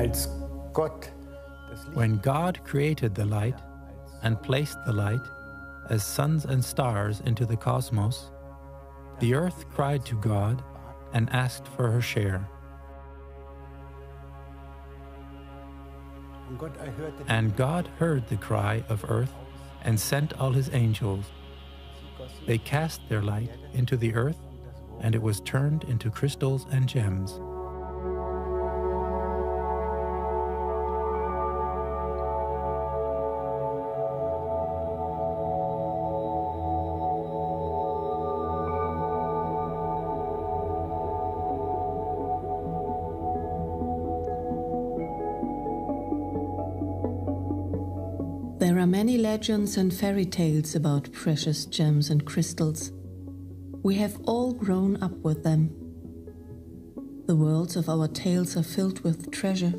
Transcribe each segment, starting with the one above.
Als Gott When God created the light and placed the light as suns and stars into the cosmos, the earth cried to God and asked for her share. und Gott erhörte And God heard the cry of earth and sent all his angels. They cast their light into the earth, and it was turned into crystals and gems. Legends and fairy tales about precious gems and crystals. We have all grown up with them. The worlds of our tales are filled with treasure,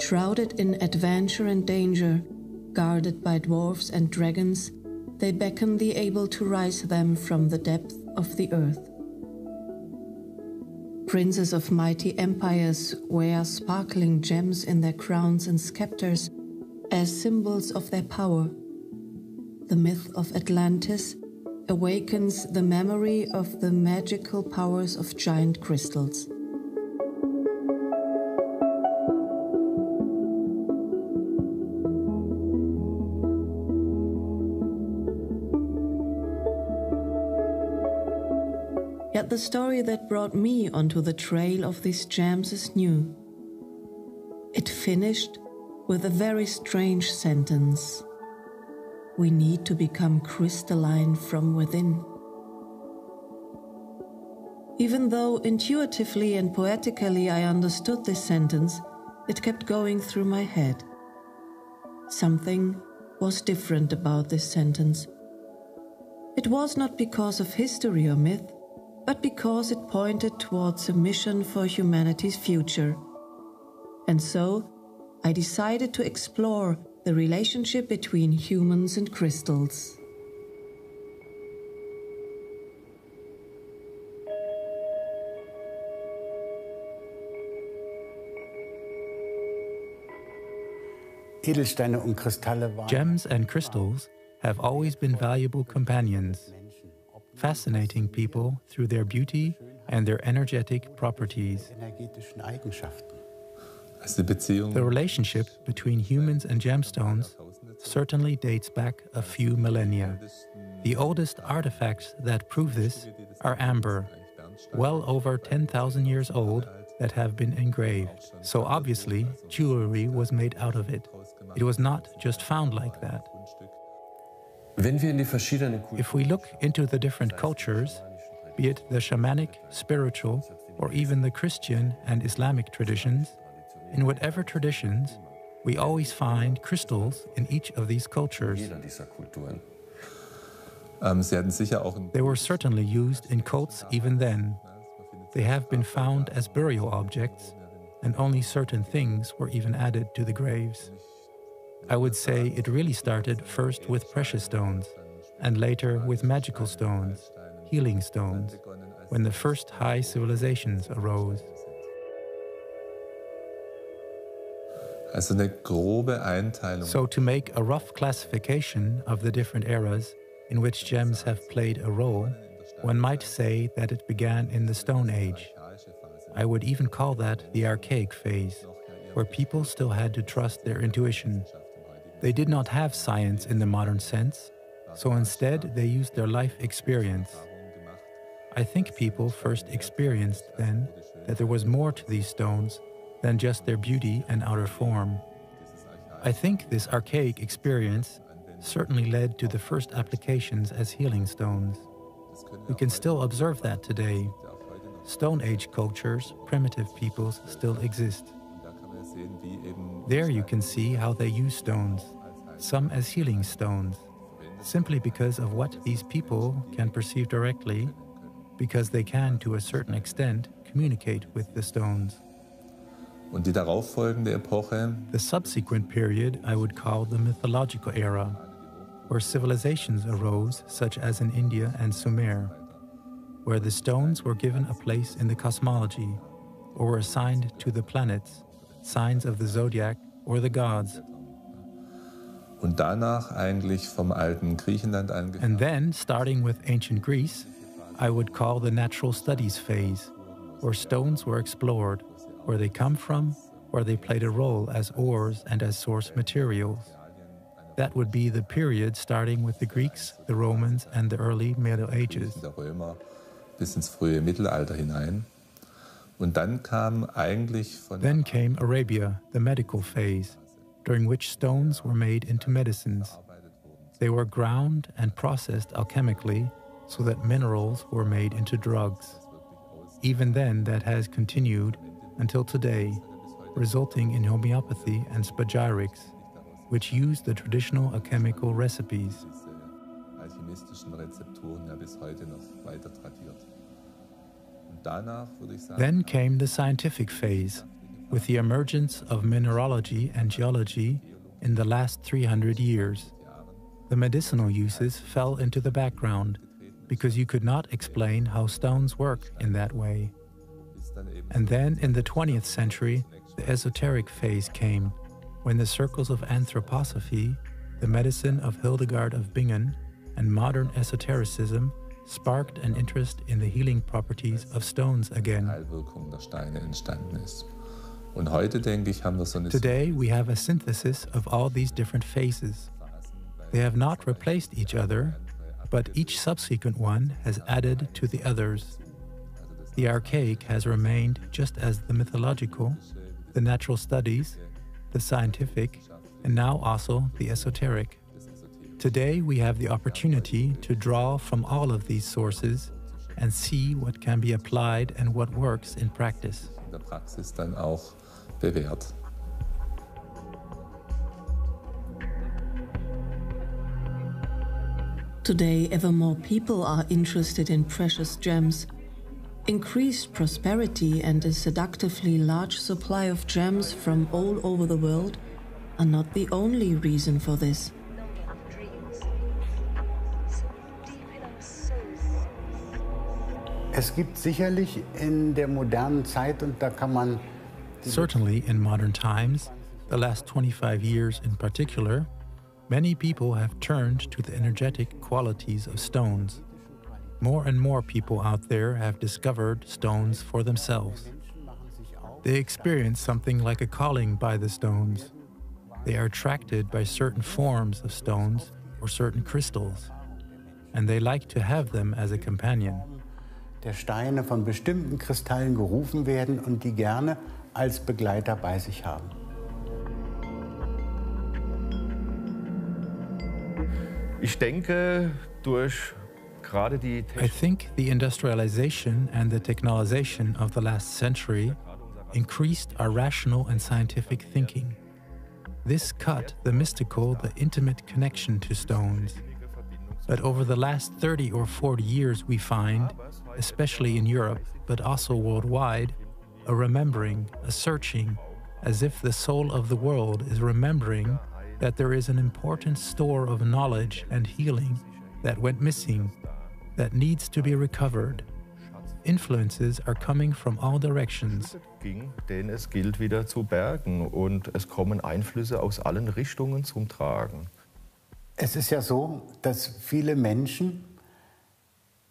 shrouded in adventure and danger, guarded by dwarfs and dragons. They beckon the able to rise them from the depth of the earth. Princes of mighty empires wear sparkling gems in their crowns and scepters as symbols of their power. The myth of Atlantis awakens the memory of the magical powers of giant crystals. Yet the story that brought me onto the trail of these gems is new. It finished with a very strange sentence. We need to become crystalline from within. Even though intuitively and poetically I understood this sentence, it kept going through my head. Something was different about this sentence. It was not because of history or myth, but because it pointed towards a mission for humanity's future. And so, I decided to explore the relationship between humans and crystals. Edelsteine und Kristalle waren Gems and crystals have always been valuable companions, fascinating people through their beauty and their energetic properties. The relationship between humans and gemstones certainly dates back a few millennia. The oldest artifacts that prove this are amber, well over 10,000 years old, that have been engraved. So obviously, jewelry was made out of it. It was not just found like that. Wenn wir in die verschiedenen Kulturen If we look into the different cultures, be it the shamanic, spiritual, or even the Christian and Islamic traditions, in whatever traditions, we always find crystals in each of these cultures. jeder dieser Kulturen. Ähm, sie hatten sicher auch im They were certainly used in cults even then. They have been found as burial objects, and only certain things were even added to the graves. I would say it really started first with precious stones, and later with magical stones, healing stones, when the first high civilizations arose. Also eine grobe Einteilung. So, to make a rough classification of the different eras in which gems have played a role, one might say that it began in the Stone Age. I would even call that the archaic phase, where people still had to trust their intuition. They did not have science in the modern sense, so instead they used their life experience. I think people first experienced then that there was more to these stones than just their beauty and outer form. I think this archaic experience certainly led to the first applications as healing stones. We can still observe that today. Stone Age cultures, primitive peoples still exist. There you can see how they use stones, some as healing stones, simply because of what these people can perceive directly, because they can, to a certain extent, communicate with the stones. Und die darauffolgende Epoche, The subsequent period I would call the mythological era, where civilizations arose, such as in India and Sumer, where the stones were given a place in the cosmology or were assigned to the planets, signs of the zodiac, or the gods. Und danach eigentlich vom alten Griechenland And then, starting with ancient Greece, I would call the natural studies phase, where stones were explored, where they come from, where they played a role as ores and as source materials. That would be the period starting with the Greeks, the Romans, and the early Middle Ages. der Römer bis ins frühe Mittelalter hinein. Und dann kam eigentlich von Then came Arabia, the medical phase, during which stones were made into medicines. They were ground and processed alchemically so that minerals were made into drugs. Even then, that has continued until today, resulting in homeopathy and spagyrics, which use the traditional alchemical recipes. Then came the scientific phase, with the emergence of mineralogy and geology in the last 300 years. The medicinal uses fell into the background because you could not explain how stones work in that way. And then in the 20th century, the esoteric phase came, when the circles of anthroposophy, the medicine of Hildegard of Bingen, and modern esotericism sparked an interest in the healing properties of stones again. Today, we have a synthesis of all these different phases. They have not replaced each other, but each subsequent one has added to the others. The archaic has remained just as the mythological, the natural studies, the scientific, and now also the esoteric. Today, we have the opportunity to draw from all of these sources and see what can be applied and what works in practice. in der Praxis dann auch bewährt. Today, ever more people are interested in precious gems. Increased prosperity and a seductively large supply of gems from all over the world are not the only reason for this. longing of dreams. So deep in our souls. Es gibt sicherlich in der modernen Zeit, und da kann man Certainly, in modern times, the last 25 years in particular, many people have turned to the energetic qualities of stones. More and more people out there have discovered stones for themselves. They experience something like a calling by the stones. They are attracted by certain forms of stones or certain crystals, and they like to have them as a companion. der Steine von bestimmten Kristallen gerufen werden und die gerne als Begleiter bei sich haben. Ich denke, durch gerade die I think the industrialization and the technologization of the last century increased our rational and scientific thinking. This cut the mystical, the intimate connection to stones. But over the last 30 or 40 years, we find, especially in Europe, but also worldwide, a remembering, a searching, as if the soul of the world is remembering that there is an important store of knowledge and healing that went missing, that needs to be recovered. Influences are coming from all directions. ging, denn es gilt wieder zu bergen und es kommen Einflüsse aus allen Richtungen zum Tragen. Es ist ja so, dass viele Menschen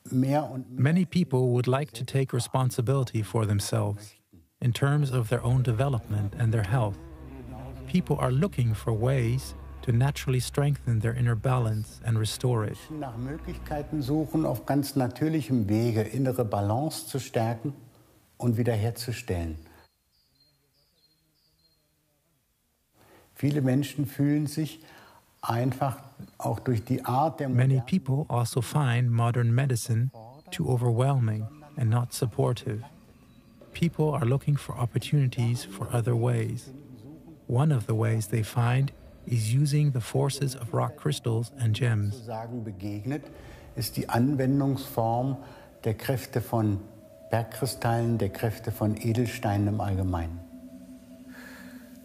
mehr und mehr Many people would like to take responsibility for themselves in terms of their own development and their health. People are looking for ways to naturally strengthen their inner balance and restore it. nach Möglichkeiten suchen, auf ganz natürlichem Wege innere Balance zu stärken und wiederherzustellen. Viele Menschen fühlen sich einfach auch durch die Art der Many people also find modern medicine too overwhelming and not supportive. People are looking for opportunities for other ways. One of the ways they find is using the forces of rock crystals and gems. begegnet, ist die Anwendungsform der Kräfte von Bergkristallen, der Kräfte von Edelsteinen im Allgemeinen.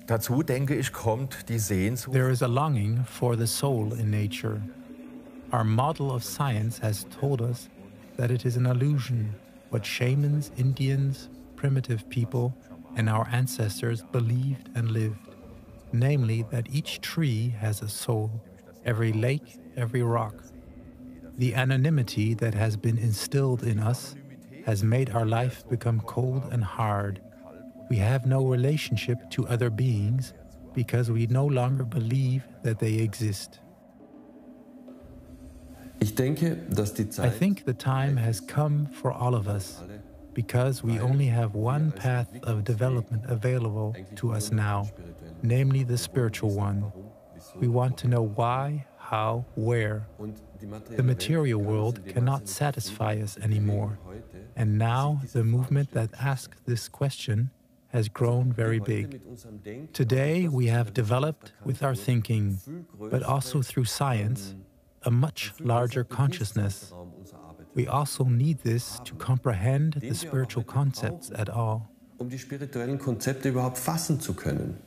Dazu denke ich, kommt die Sehnsucht There is a longing for the soul in nature. Our model of science has told us that it is an illusion what shamans, Indians, primitive people, and our ancestors believed and lived, namely that each tree has a soul, every lake, every rock. The anonymity that has been instilled in us has made our life become cold and hard. We have no relationship to other beings because we no longer believe that they exist. Ich denke, dass die I think the time has come for all of us because we only have one path of development available to us now, namely the spiritual one. We want to know why, how, where. The material world cannot satisfy us anymore. And now the movement that asks this question has grown very big. Today we have developed with our thinking, but also through science, a much larger consciousness. We also need this to comprehend the spiritual concepts at all. um die spirituellen Konzepte überhaupt fassen zu können.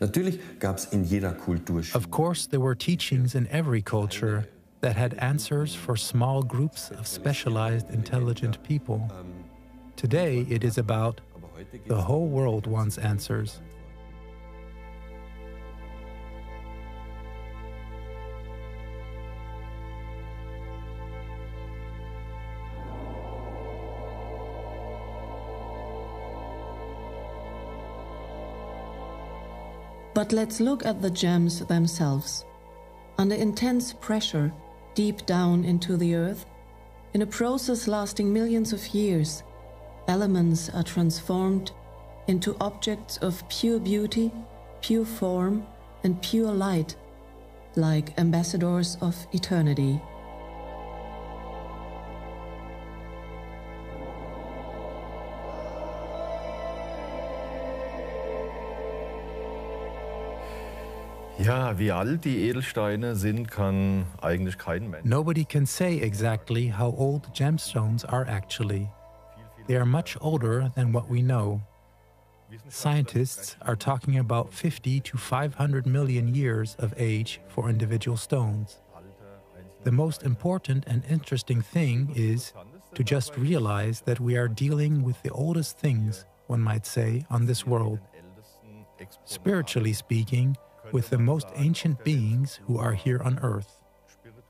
Natürlich gab es in jeder Kultur Of course, there were teachings in every culture that had answers for small groups of specialized intelligent people. Ähm, Today it is about aber heute geht the whole world wants answers. But let's look at the gems themselves. Under intense pressure, deep down into the earth, in a process lasting millions of years, elements are transformed into objects of pure beauty, pure form, and pure light, like ambassadors of eternity. Wie alt die Edelsteine sind, kann eigentlich kein Mensch. Nobody can say exactly how old gemstones are actually. They are much older than what we know. Scientists are talking about 50 to 500 million years of age for individual stones. The most important and interesting thing is to just realize that we are dealing with the oldest things, one might say, on this world. Spiritually speaking, with the most ancient beings who are here on earth,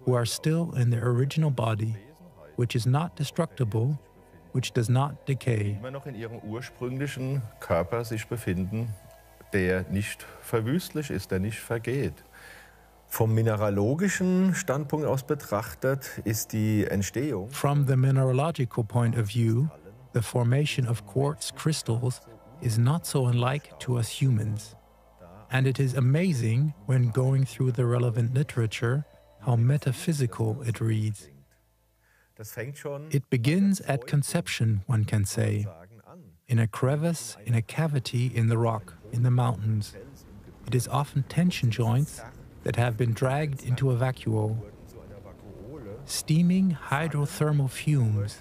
who are still in their original body, which is not destructible, which does not decay. immer noch in ihrem ursprünglichen Körper sich befinden, der nicht verwüstlich ist, der nicht vergeht. Vom mineralogischen Standpunkt aus betrachtet ist die Entstehung From the mineralogical point of view, the formation of quartz crystals is not so unlike to us humans. And it is amazing when going through the relevant literature how metaphysical it reads. It begins at conception, one can say, in a crevice, in a cavity in the rock, in the mountains. It is often tension joints that have been dragged into a vacuole. Steaming hydrothermal fumes,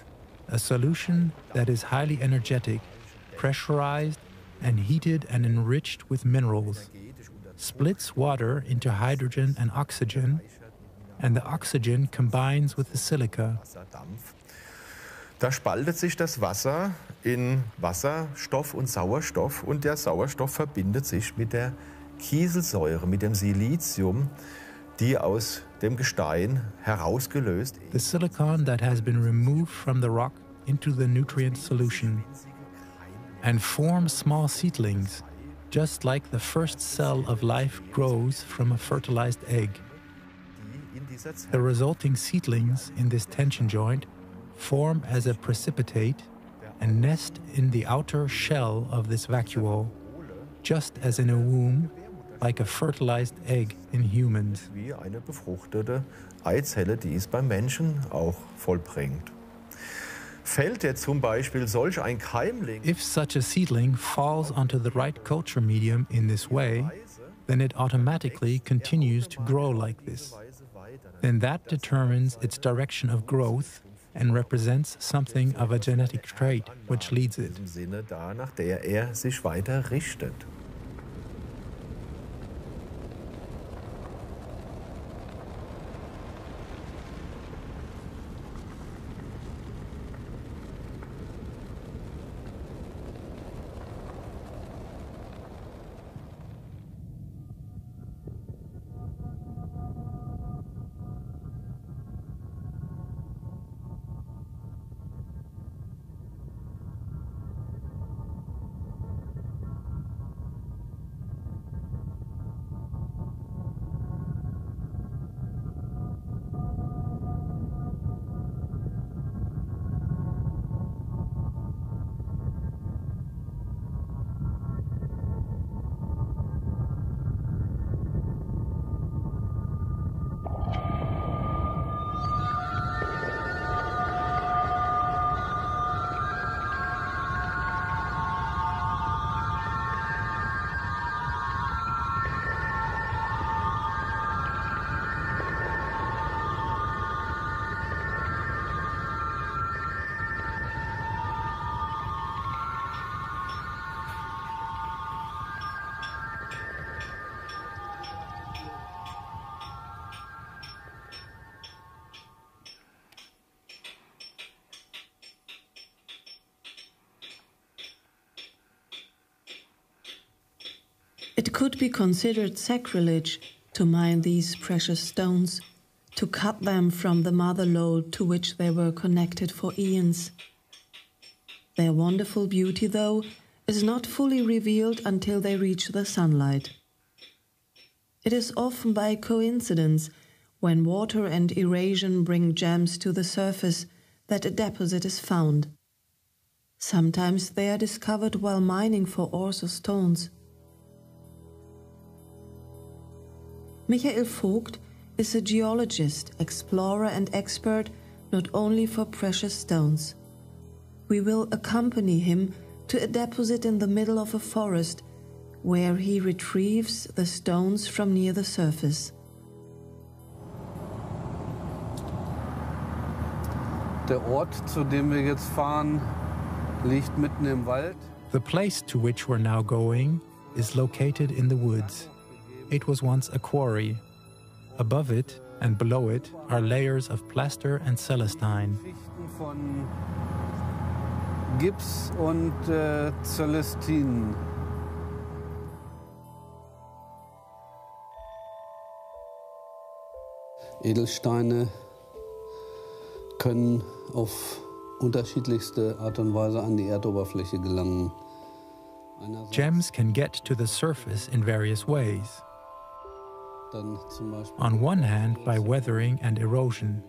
a solution that is highly energetic, pressurized, and heated and enriched with minerals, splits water into hydrogen and oxygen, and the oxygen combines with the silica. Da spaltet sich das Wasser in Wasserstoff und Sauerstoff und der Sauerstoff verbindet sich mit der Kieselsäure, mit dem Silizium, die aus dem Gestein herausgelöst the silicon that has been removed from the rock into the nutrient solution and form small seedlings, just like the first cell of life grows from a fertilized egg. The resulting seedlings in this tension joint form as a precipitate and nest in the outer shell of this vacuole, just as in a womb, like a fertilized egg in humans. wie eine befruchtete Eizelle, die es beim Menschen auch vollbringt. Fällt jetzt zum Beispiel solch ein Keimling If such a seedling falls onto the right culture medium in this way, then it automatically continues to grow like this. Then that determines its direction of growth and represents something of a genetic trait which leads it. im Sinne da, nach der er sich weiter richtet. Could be considered sacrilege to mine these precious stones, to cut them from the mother lode to which they were connected for eons. Their wonderful beauty, though, is not fully revealed until they reach the sunlight. It is often by coincidence, when water and erosion bring gems to the surface, that a deposit is found. Sometimes they are discovered while mining for ores or stones. Michael Vogt is a geologist, explorer, and expert not only for precious stones. We will accompany him to a deposit in the middle of a forest where he retrieves the stones from near the surface. Der Ort, zu dem wir jetzt fahren, liegt mitten im Wald. The place to which we're now going is located in the woods. It was once a quarry. Above it and below it are layers of plaster and celestine. Gips und äh, Celestinen. Edelsteine können auf unterschiedlichste Art und Weise an die Erdoberfläche gelangen. Gems can get to the surface in various ways. Dann zum Beispiel On one hand, by weathering and erosion,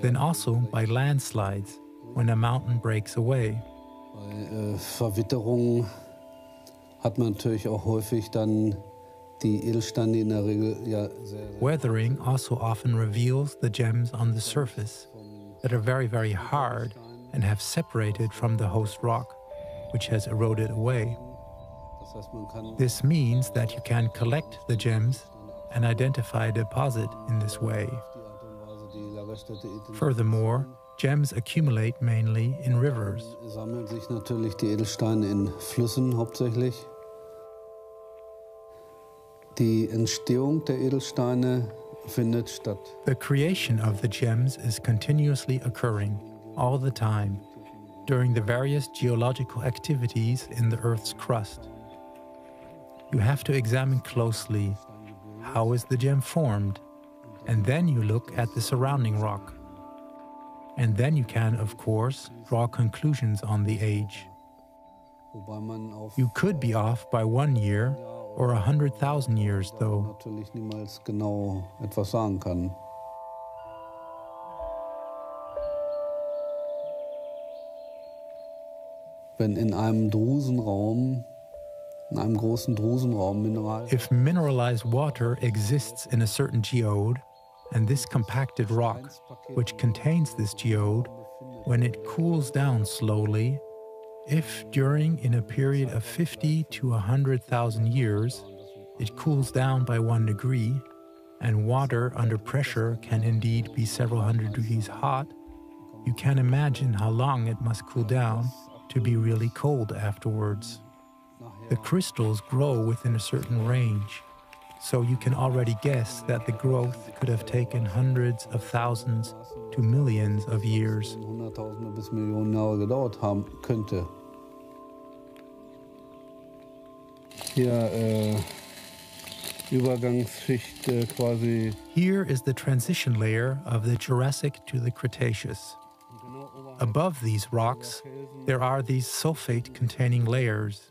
then also by landslides when a mountain breaks away. Äh, Verwitterung hat man natürlich auch häufig dann die Edelsteine in der Regel ja sehr, sehr Weathering also often reveals the gems on the surface that are very, very hard and have separated from the host rock, which has eroded away. This means that you can collect the gems and identify a deposit in this way. die Art und Weise die Lagerstätte identifizieren. Furthermore, gems accumulate mainly in rivers. sammeln sich natürlich die Edelsteine in Flüssen hauptsächlich. Die Entstehung der Edelsteine findet statt. The creation of the gems is continuously occurring, all the time, during the various geological activities in the Earth's crust. You have to examine closely how is the gem formed, and then you look at the surrounding rock. And then you can, of course, draw conclusions on the age. You could be off by one year or a hundred thousand years, though. Wenn in einem Drusenraum, in einem großen If mineralized water exists in a certain geode, and this compacted rock, which contains this geode, when it cools down slowly, if during in a period of 50 to 100,000 years, it cools down by one degree, and water under pressure can indeed be several hundred degrees hot, you can imagine how long it must cool down to be really cold afterwards. The crystals grow within a certain range, so you can already guess that the growth could have taken hundreds of thousands to millions of years. Here is the transition layer of the Jurassic to the Cretaceous. Above these rocks, there are these sulfate containing layers,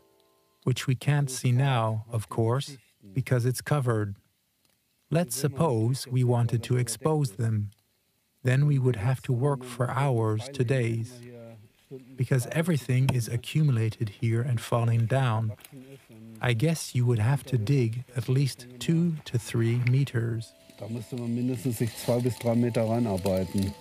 which we can't see now, of course, because it's covered. Let's suppose we wanted to expose them. Then we would have to work for hours to days, because everything is accumulated here and falling down. I guess you would have to dig at least two to three meters. Da müsste man mindestens sich zwei bis drei Meter reinarbeiten.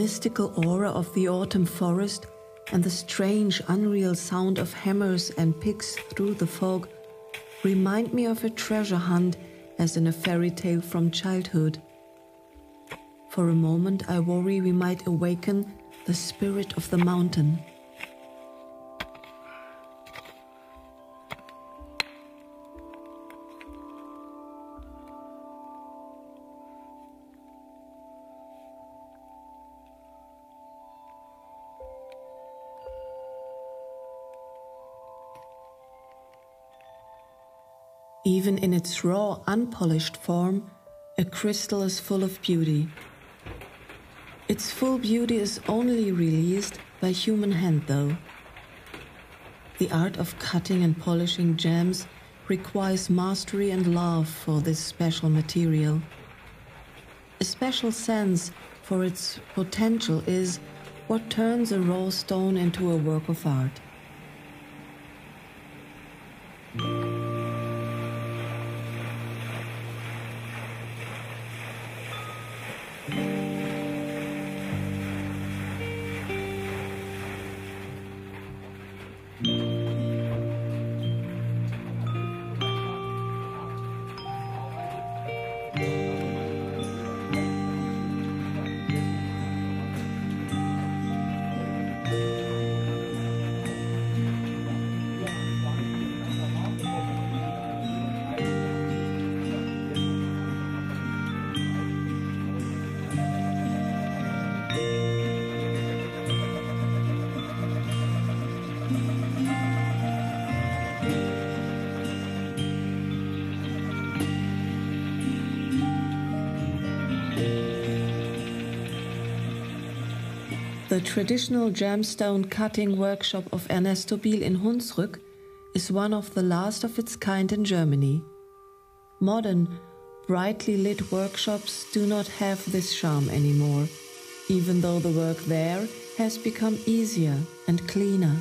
Mystical aura of the autumn forest and the strange, unreal sound of hammers and picks through the fog remind me of a treasure hunt as in a fairy tale from childhood. For a moment, I worry we might awaken the spirit of the mountain. Even in its raw, unpolished form, a crystal is full of beauty. Its full beauty is only released by human hand, though. The art of cutting and polishing gems requires mastery and love for this special material. A special sense for its potential is what turns a raw stone into a work of art. The traditional gemstone cutting workshop of Ernesto Biel in Hunsrück is one of the last of its kind in Germany. Modern, brightly lit workshops do not have this charm anymore, even though the work there has become easier and cleaner.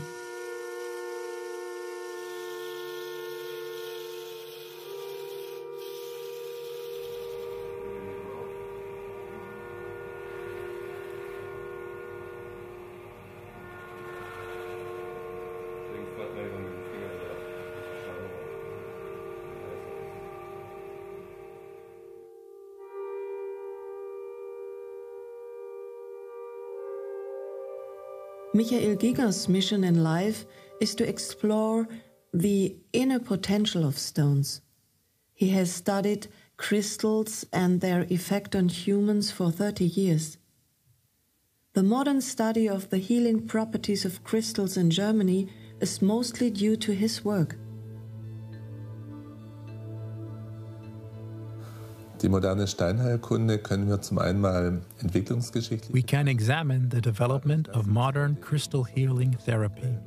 Michael Gienger's mission in life is to explore the inner potential of stones. He has studied crystals and their effect on humans for 30 years. The modern study of the healing properties of crystals in Germany is mostly due to his work. Die moderne Steinheilkunde können wir zum einen mal entwicklungsgeschichtlich. We can examine the development of modern crystal healing therapy.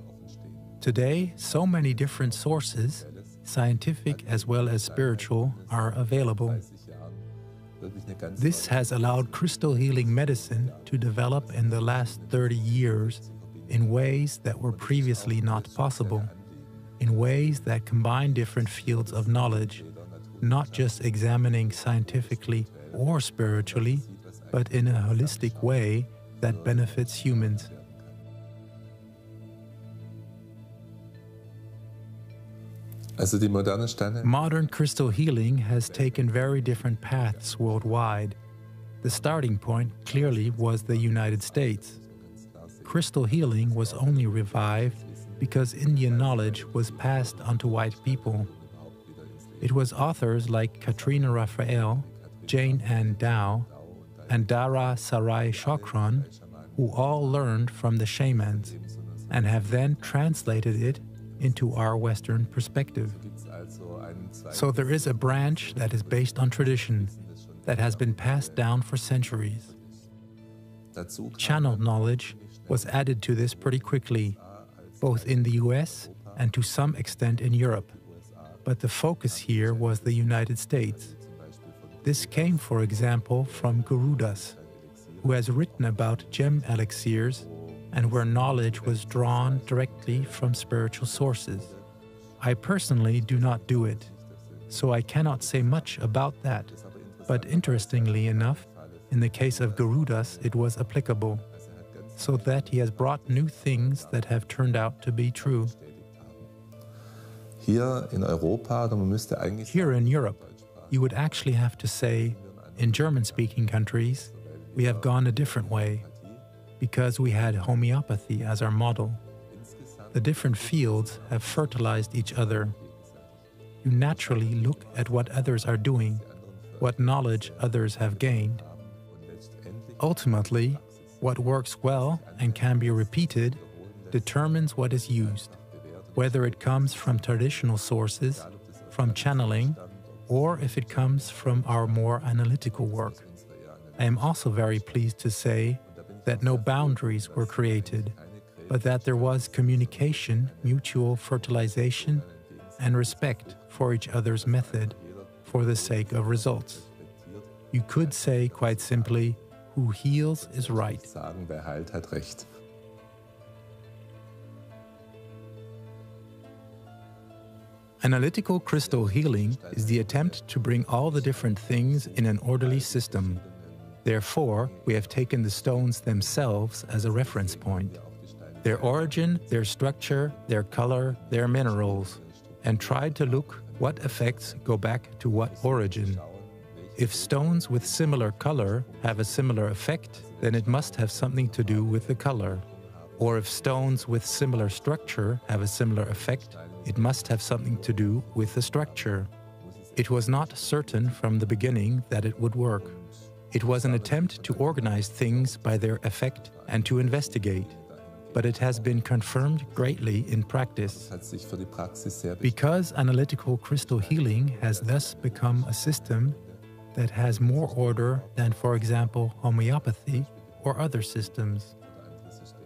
Today, so many different sources, scientific as well as spiritual, are available. This has allowed crystal healing medicine to develop in the last 30 years in ways that were previously not possible, in ways that combine different fields of knowledge not just examining scientifically or spiritually, but in a holistic way that benefits humans. Modern crystal healing has taken very different paths worldwide. The starting point clearly was the United States. Crystal healing was only revived because Indian knowledge was passed on to white people. It was authors like Katrina Raphael, Jane Ann Dow, and Daya Sarai Chocron who all learned from the shamans and have then translated it into our Western perspective. So there is a branch that is based on tradition that has been passed down for centuries. Channeled knowledge was added to this pretty quickly, both in the US and to some extent in Europe but the focus here was the United States. This came, for example, from Gurudas, who has written about gem elixirs and where knowledge was drawn directly from spiritual sources. I personally do not do it, so I cannot say much about that. But interestingly enough, in the case of Gurudas, it was applicable, so that he has brought new things that have turned out to be true. Here in Europe, you would actually have to say, in German speaking countries, we have gone a different way because we had homeopathy as our model. The different fields have fertilized each other. You naturally look at what others are doing, what knowledge others have gained. Ultimately, what works well and can be repeated determines what is used, whether it comes from traditional sources, from channeling, or if it comes from our more analytical work. I am also very pleased to say that no boundaries were created, but that there was communication, mutual fertilization, and respect for each other's method for the sake of results. You could say quite simply, who heals is right. Analytical crystal healing is the attempt to bring all the different things in an orderly system. Therefore, we have taken the stones themselves as a reference point their origin, their structure, their color, their minerals, and tried to look what effects go back to what origin. If stones with similar color have a similar effect, then it must have something to do with the color. Or if stones with similar structure have a similar effect, it must have something to do with the structure. It was not certain from the beginning that it would work. It was an attempt to organize things by their effect and to investigate, but it has been confirmed greatly in practice. Because analytical crystal healing has thus become a system that has more order than, for example, homeopathy or other systems.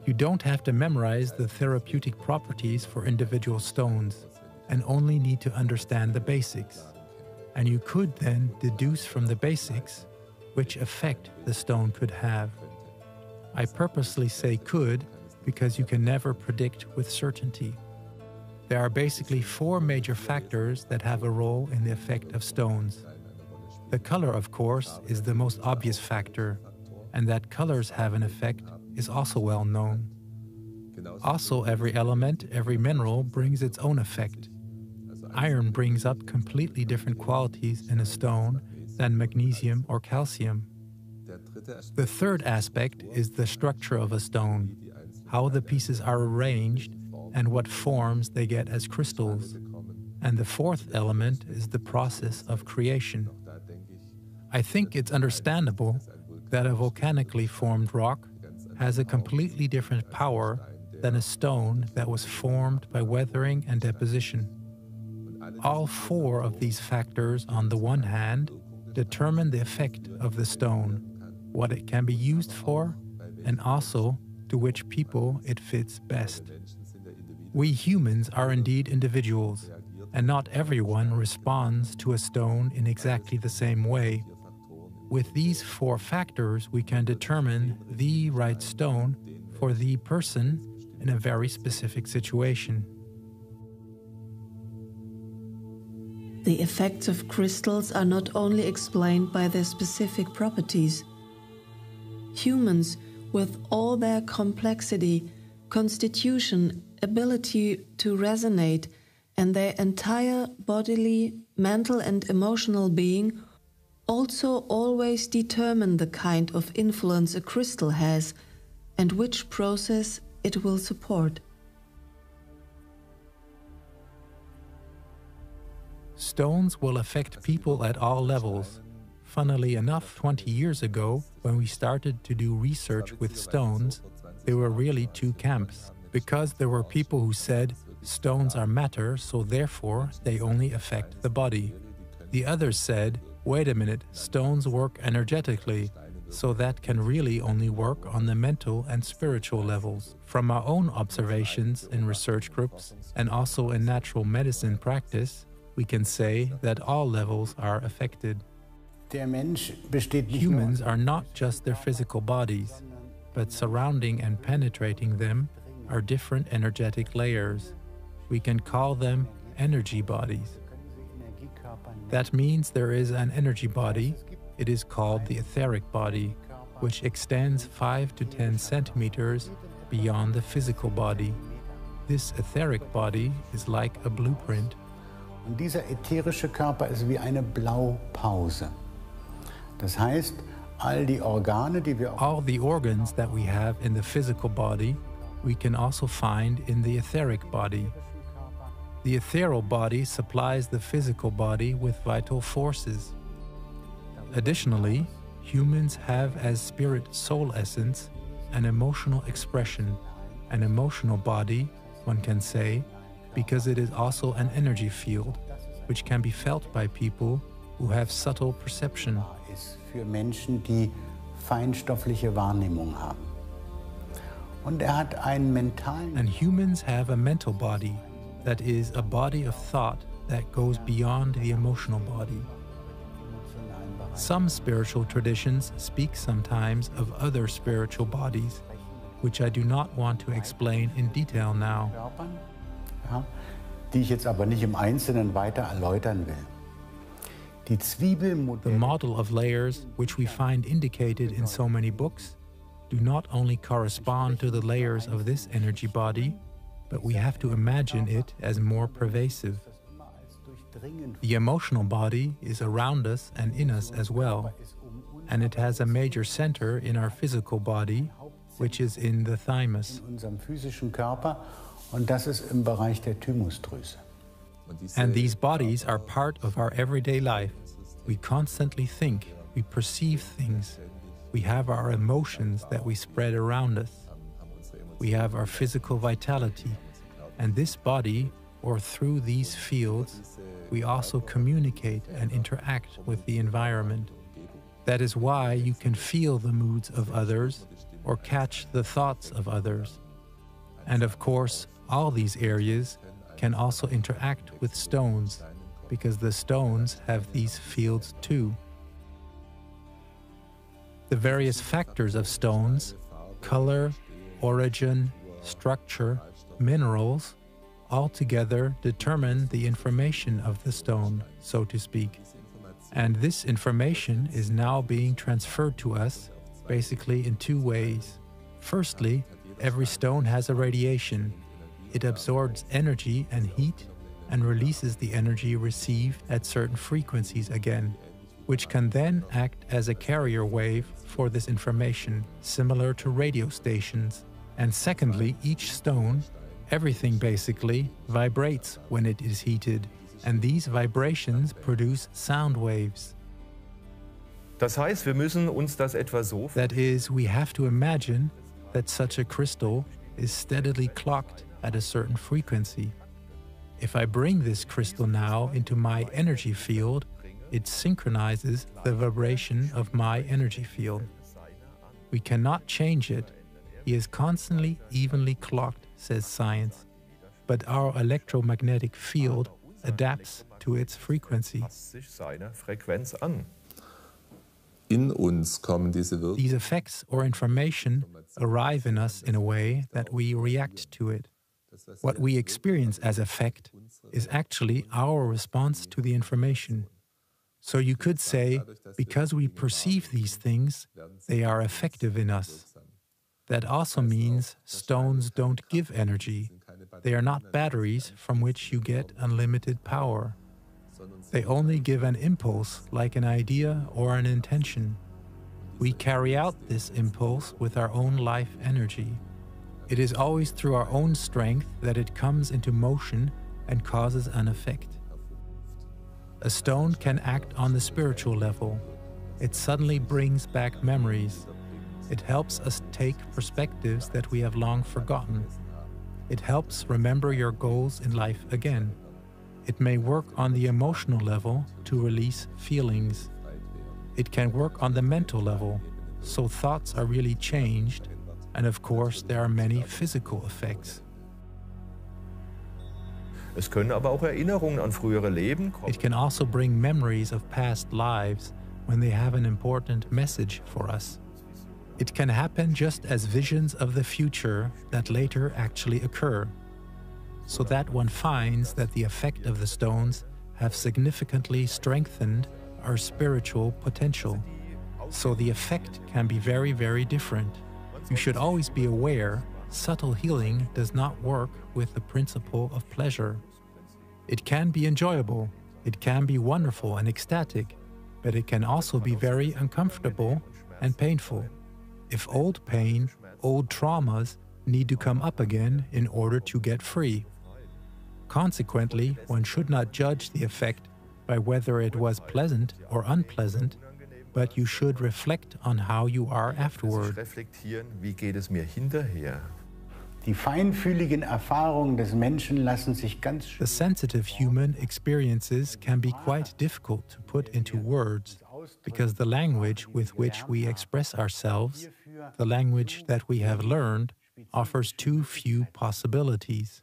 You don't have to memorize the therapeutic properties for individual stones and only need to understand the basics. And you could then deduce from the basics which effect the stone could have. I purposely say could because you can never predict with certainty. There are basically four major factors that have a role in the effect of stones. The color, of course, is the most obvious factor, and that colors have an effect is also well known. Also, every element, every mineral brings its own effect. Iron brings up completely different qualities in a stone than magnesium or calcium. The third aspect is the structure of a stone, how the pieces are arranged, and what forms they get as crystals. And the fourth element is the process of creation. I think it's understandable that a volcanically formed rock has a completely different power than a stone that was formed by weathering and deposition. All four of these factors, on the one hand, determine the effect of the stone, what it can be used for, and also to which people it fits best. We humans are indeed individuals, and not everyone responds to a stone in exactly the same way. With these four factors, we can determine the right stone for the person in a very specific situation. The effects of crystals are not only explained by their specific properties. Humans, with all their complexity, constitution, ability to resonate, and their entire bodily, mental, and emotional being, also always determine the kind of influence a crystal has and which process it will support. Stones will affect people at all levels. Funnily enough, 20 years ago, when we started to do research with stones, there were really two camps. Because there were people who said stones are matter, so therefore they only affect the body. The others said, wait a minute, stones work energetically, so that can really only work on the mental and spiritual levels. From our own observations in research groups and also in natural medicine practice, we can say that all levels are affected. Humans are not just their physical bodies, but surrounding and penetrating them are different energetic layers. We can call them energy bodies. That means there is an energy body, it is called the etheric body, which extends 5 to 10 centimeters beyond the physical body. This etheric body is like a blueprint. Und dieser ätherische Körper ist wie eine Blaupause. Das heißt, all die Organe, die wir All the organs that we have in the physical body, we can also find in the etheric body. The ethereal body supplies the physical body with vital forces. Additionally, humans have as spirit soul essence an emotional expression, an emotional body, one can say, because it is also an energy field, which can be felt by people who have subtle perception. für Menschen, die feinstoffliche Wahrnehmung haben. Und er hat einen mentalen And humans have a mental body, that is, a body of thought that goes beyond the emotional body. Some spiritual traditions speak sometimes of other spiritual bodies, which I do not want to explain in detail now. Körpern, ja, die ich jetzt aber nicht im Einzelnen weiter erläutern will. Die The model of layers, which we find indicated in so many books, do not only correspond to the layers of this energy body, but we have to imagine it as more pervasive. The emotional body is around us and in us as well, and it has a major center in our physical body, which is in the thymus. in unserem physischen Körper und das ist im Bereich der Thymusdrüse. Und diese And these bodies are part of our everyday life. We constantly think, we perceive things, we have our emotions that we spread around us, we have our physical vitality, and this body, or through these fields, we also communicate and interact with the environment. That is why you can feel the moods of others or catch the thoughts of others. And of course, all these areas can also interact with stones because the stones have these fields too. The various factors of stones color, origin, structure, minerals all together determine the information of the stone, so to speak. And this information is now being transferred to us basically in two ways. Firstly, every stone has a radiation. It absorbs energy and heat and releases the energy received at certain frequencies again, which can then act as a carrier wave for this information, similar to radio stations. And secondly, each stone, everything basically, vibrates when it is heated, and these vibrations produce sound waves. Das heißt, wir müssen uns das etwa so That is, we have to imagine that such a crystal is steadily clocked at a certain frequency. If I bring this crystal now into my energy field, it synchronizes the vibration of my energy field. We cannot change it. He is constantly evenly clocked, says science. But our electromagnetic field adapts to its frequency. passt sich seiner Frequenz an. in uns kommen diese Wirkungen. These effects or information arrive in us in a way that we react to it. What we experience as effect is actually our response to the information. So you could say, because we perceive these things, they are effective in us. That also means stones don't give energy. They are not batteries from which you get unlimited power. They only give an impulse like an idea or an intention. We carry out this impulse with our own life energy. It is always through our own strength that it comes into motion and causes an effect. A stone can act on the spiritual level. It suddenly brings back memories. It helps us take perspectives that we have long forgotten. It helps remember your goals in life again. It may work on the emotional level to release feelings. It can work on the mental level, so thoughts are really changed, and of course, there are many physical effects. Es können aber auch Erinnerungen an frühere Leben kommen. It can also bring memories of past lives when they have an important message for us. It can happen just as visions of the future that later actually occur, so that one finds that the effect of the stones have significantly strengthened our spiritual potential. So the effect can be very, very different. You should always be aware subtle healing does not work with the principle of pleasure. It can be enjoyable, it can be wonderful and ecstatic, but it can also be very uncomfortable and painful. If old pain, old traumas need to come up again in order to get free. Consequently, one should not judge the effect by whether it was pleasant or unpleasant, but you should reflect on how you are afterward. Reflektieren, wie geht es mir hinterher? Die feinfühligen Erfahrungen des Menschen lassen sich ganz The sensitive human experiences can be quite difficult to put into words because the language with which we express ourselves, the language that we have learned, offers too few possibilities.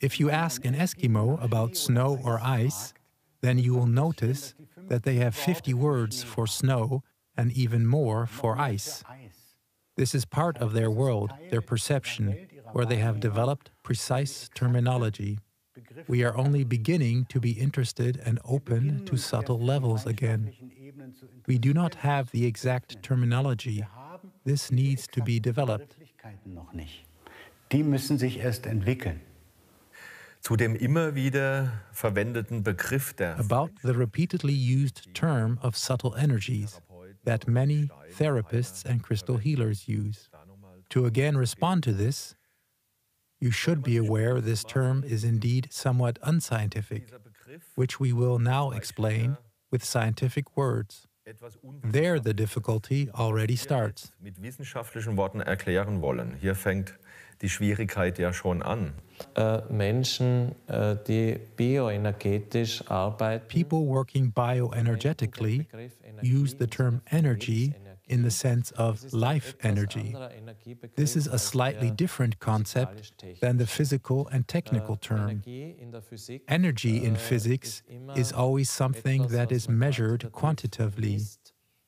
If you ask an Eskimo about snow or ice, then you will notice that they have 50 words for snow and even more for ice. This is part of their world, their perception, where they have developed precise terminology. We are only beginning to be interested and open to subtle levels again. We do not have the exact terminology. This needs to be developed. Die müssen sich erst entwickeln. Zu dem immer wieder verwendeten Begriff der About the repeatedly used term of subtle energies that many therapists and crystal healers use. To again respond to this, you should be aware this term is indeed somewhat unscientific, which we will now explain with scientific words. There, the difficulty already starts. mit wissenschaftlichen Worten erklären wollen. Hier fängt die Schwierigkeit ja schon an. Äh, Menschen, äh, die bioenergetisch arbeiten, People working bioenergetically use the term energy in the sense of life energy. This is a slightly different concept than the physical and technical term. Energy in physics is always something that is measured quantitatively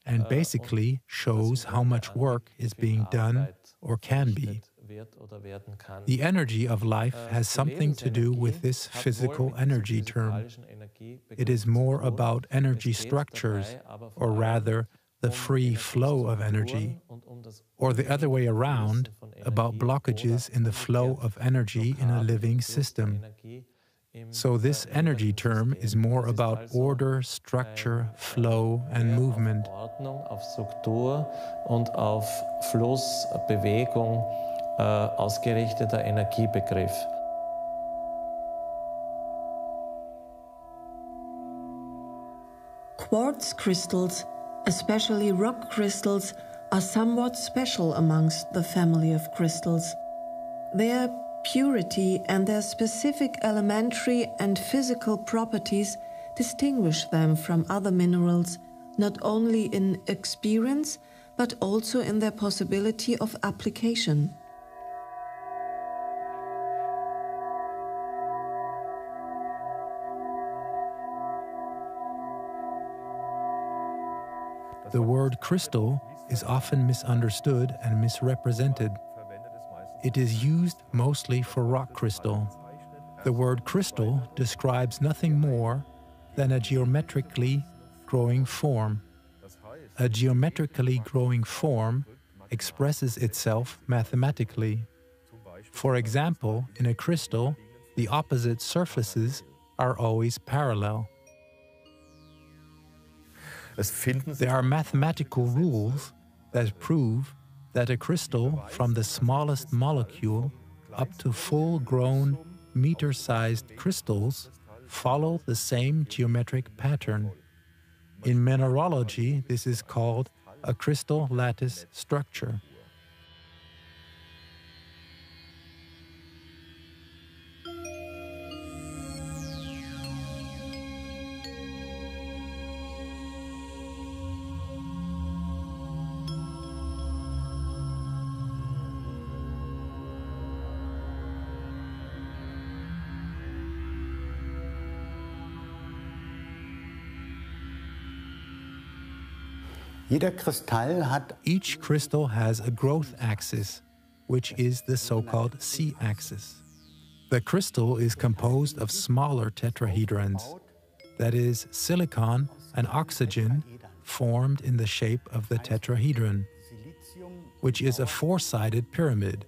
and basically shows how much work is being done or can be. The energy of life has something to do with this physical energy term. It is more about energy structures, or rather, the free flow of energy, or the other way around, about blockages in the flow of energy in a living system. So, this energy term is more about order, structure, flow, and movement. Ordnung, auf Struktur und auf Fluss, Bewegung äh, ausgerichteter Energiebegriff. Quartz crystals, especially rock crystals, are somewhat special amongst the family of crystals. Their purity and their specific elementary and physical properties distinguish them from other minerals not only in experience but also in their possibility of application. The word crystal is often misunderstood and misrepresented. It is used mostly for rock crystal. The word crystal describes nothing more than a geometrically growing form. A geometrically growing form expresses itself mathematically. For example, in a crystal, the opposite surfaces are always parallel. There are mathematical rules that prove that a crystal, from the smallest molecule up to full grown meter sized crystals, follow the same geometric pattern. In mineralogy, this is called a crystal lattice structure. Each crystal has a growth axis, which is the so called C axis. The crystal is composed of smaller tetrahedrons, that is, silicon and oxygen formed in the shape of the tetrahedron, which is a four sided pyramid.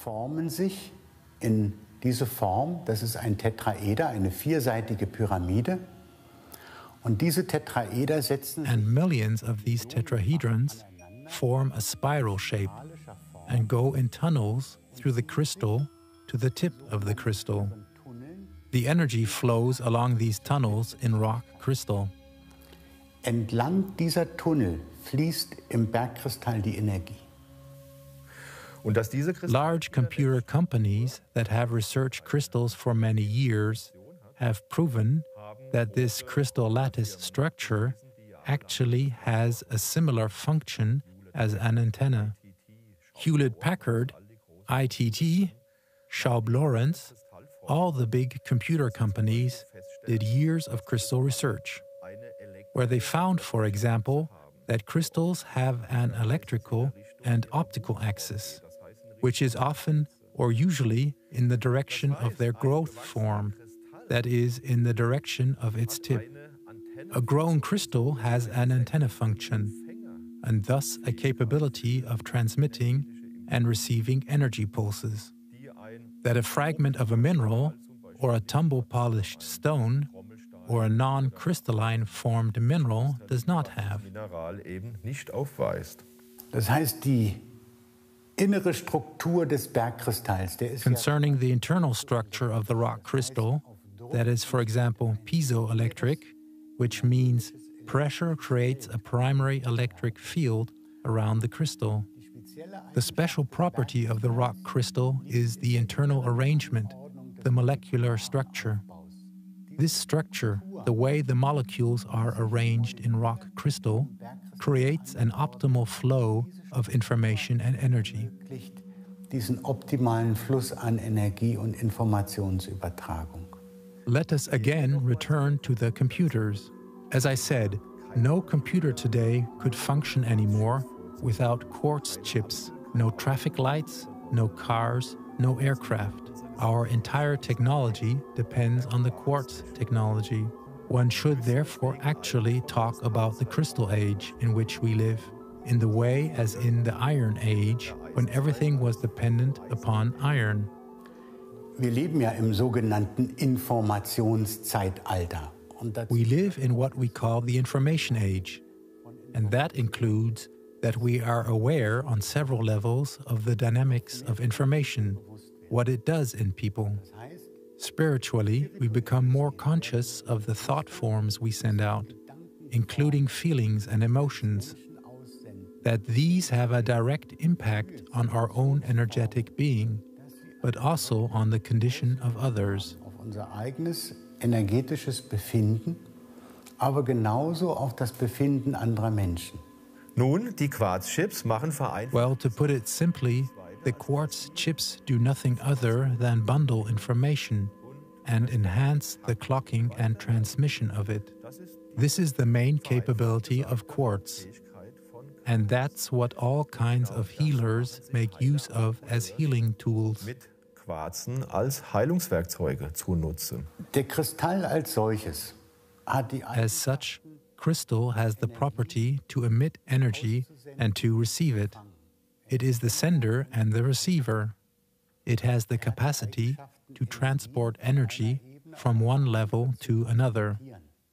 formen sich in diese Form. Das ist ein Tetraeder, eine vierseitige Pyramide. Und diese Tetraeder setzen And millions of these tetrahedrons form a spiral shape and go in tunnels through the crystal to the tip of the crystal. The energy flows along these tunnels in rock crystal. Entlang dieser Tunnel fließt im Bergkristall die Energie. Und dass diese Large computer companies that have researched crystals for many years have proven that this crystal lattice structure actually has a similar function as an antenna. Hewlett Packard, ITT, Schaub Lorenz, all the big computer companies did years of crystal research, where they found, for example, that crystals have an electrical and optical axis, which is often or usually in the direction of their growth form, that is, in the direction of its tip. A grown crystal has an antenna function, and thus a capability of transmitting and receiving energy pulses. That a fragment of a mineral, or a tumble polished stone, or a non crystalline formed mineral does not have. Mineral eben nicht aufweist. Das heißt, die innere Struktur des Bergkristalls, der ist ja Concerning the internal structure of the rock crystal, that is, for example, piezoelectric, which means pressure creates a primary electric field around the crystal. The special property of the rock crystal is the internal arrangement, the molecular structure. This structure, the way the molecules are arranged in rock crystal, creates an optimal flow of information and energy. diesen optimalen Fluss an Energie und Informationsübertragung. Let us again return to the computers. As I said, no computer today could function anymore without quartz chips, no traffic lights, no cars, no aircraft. Our entire technology depends on the quartz technology. One should therefore actually talk about the crystal age in which we live, in the way as in the iron age, when everything was dependent upon iron. Wir leben ja im sogenannten Informationszeitalter. We live in what we call the information age, and that includes that we are aware on several levels of the dynamics of information, what it does in people. Spiritually, we become more conscious of the thought forms we send out, including feelings and emotions, that these have a direct impact on our own energetic being, but also on the condition of others. auf unser eigenes energetisches Befinden, aber genauso auch das Befinden anderer Menschen. Nun, die Quarzchips machen vereinfacht Well, to put it simply, the quartz chips do nothing other than bundle information and enhance the clocking and transmission of it. This is the main capability of quartz, and that's what all kinds of healers make use of as healing tools. Mit Quarzen als Heilungswerkzeuge zunutze. Der Kristall als solches hat die As such, crystal has the property to emit energy and to receive it. It is the sender and the receiver. It has the capacity to transport energy from one level to another.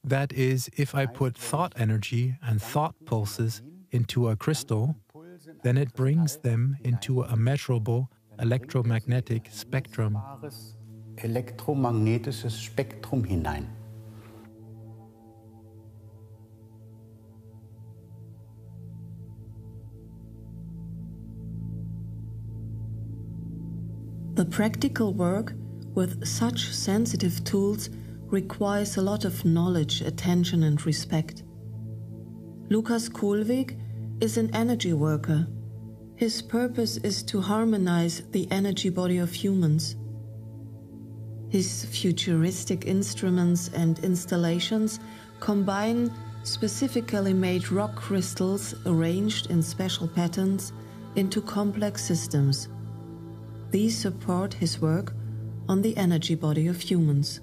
That is, if I put thought energy and thought pulses into a crystal, then it brings them into a measurable electromagnetic spectrum. wahres elektromagnetisches Spektrum hinein. The practical work with such sensitive tools requires a lot of knowledge, attention, and respect. Lukas Kohlweg is an energy worker. His purpose is to harmonize the energy body of humans. His futuristic instruments and installations combine specifically made rock crystals arranged in special patterns into complex systems. These support his work on the energy body of humans.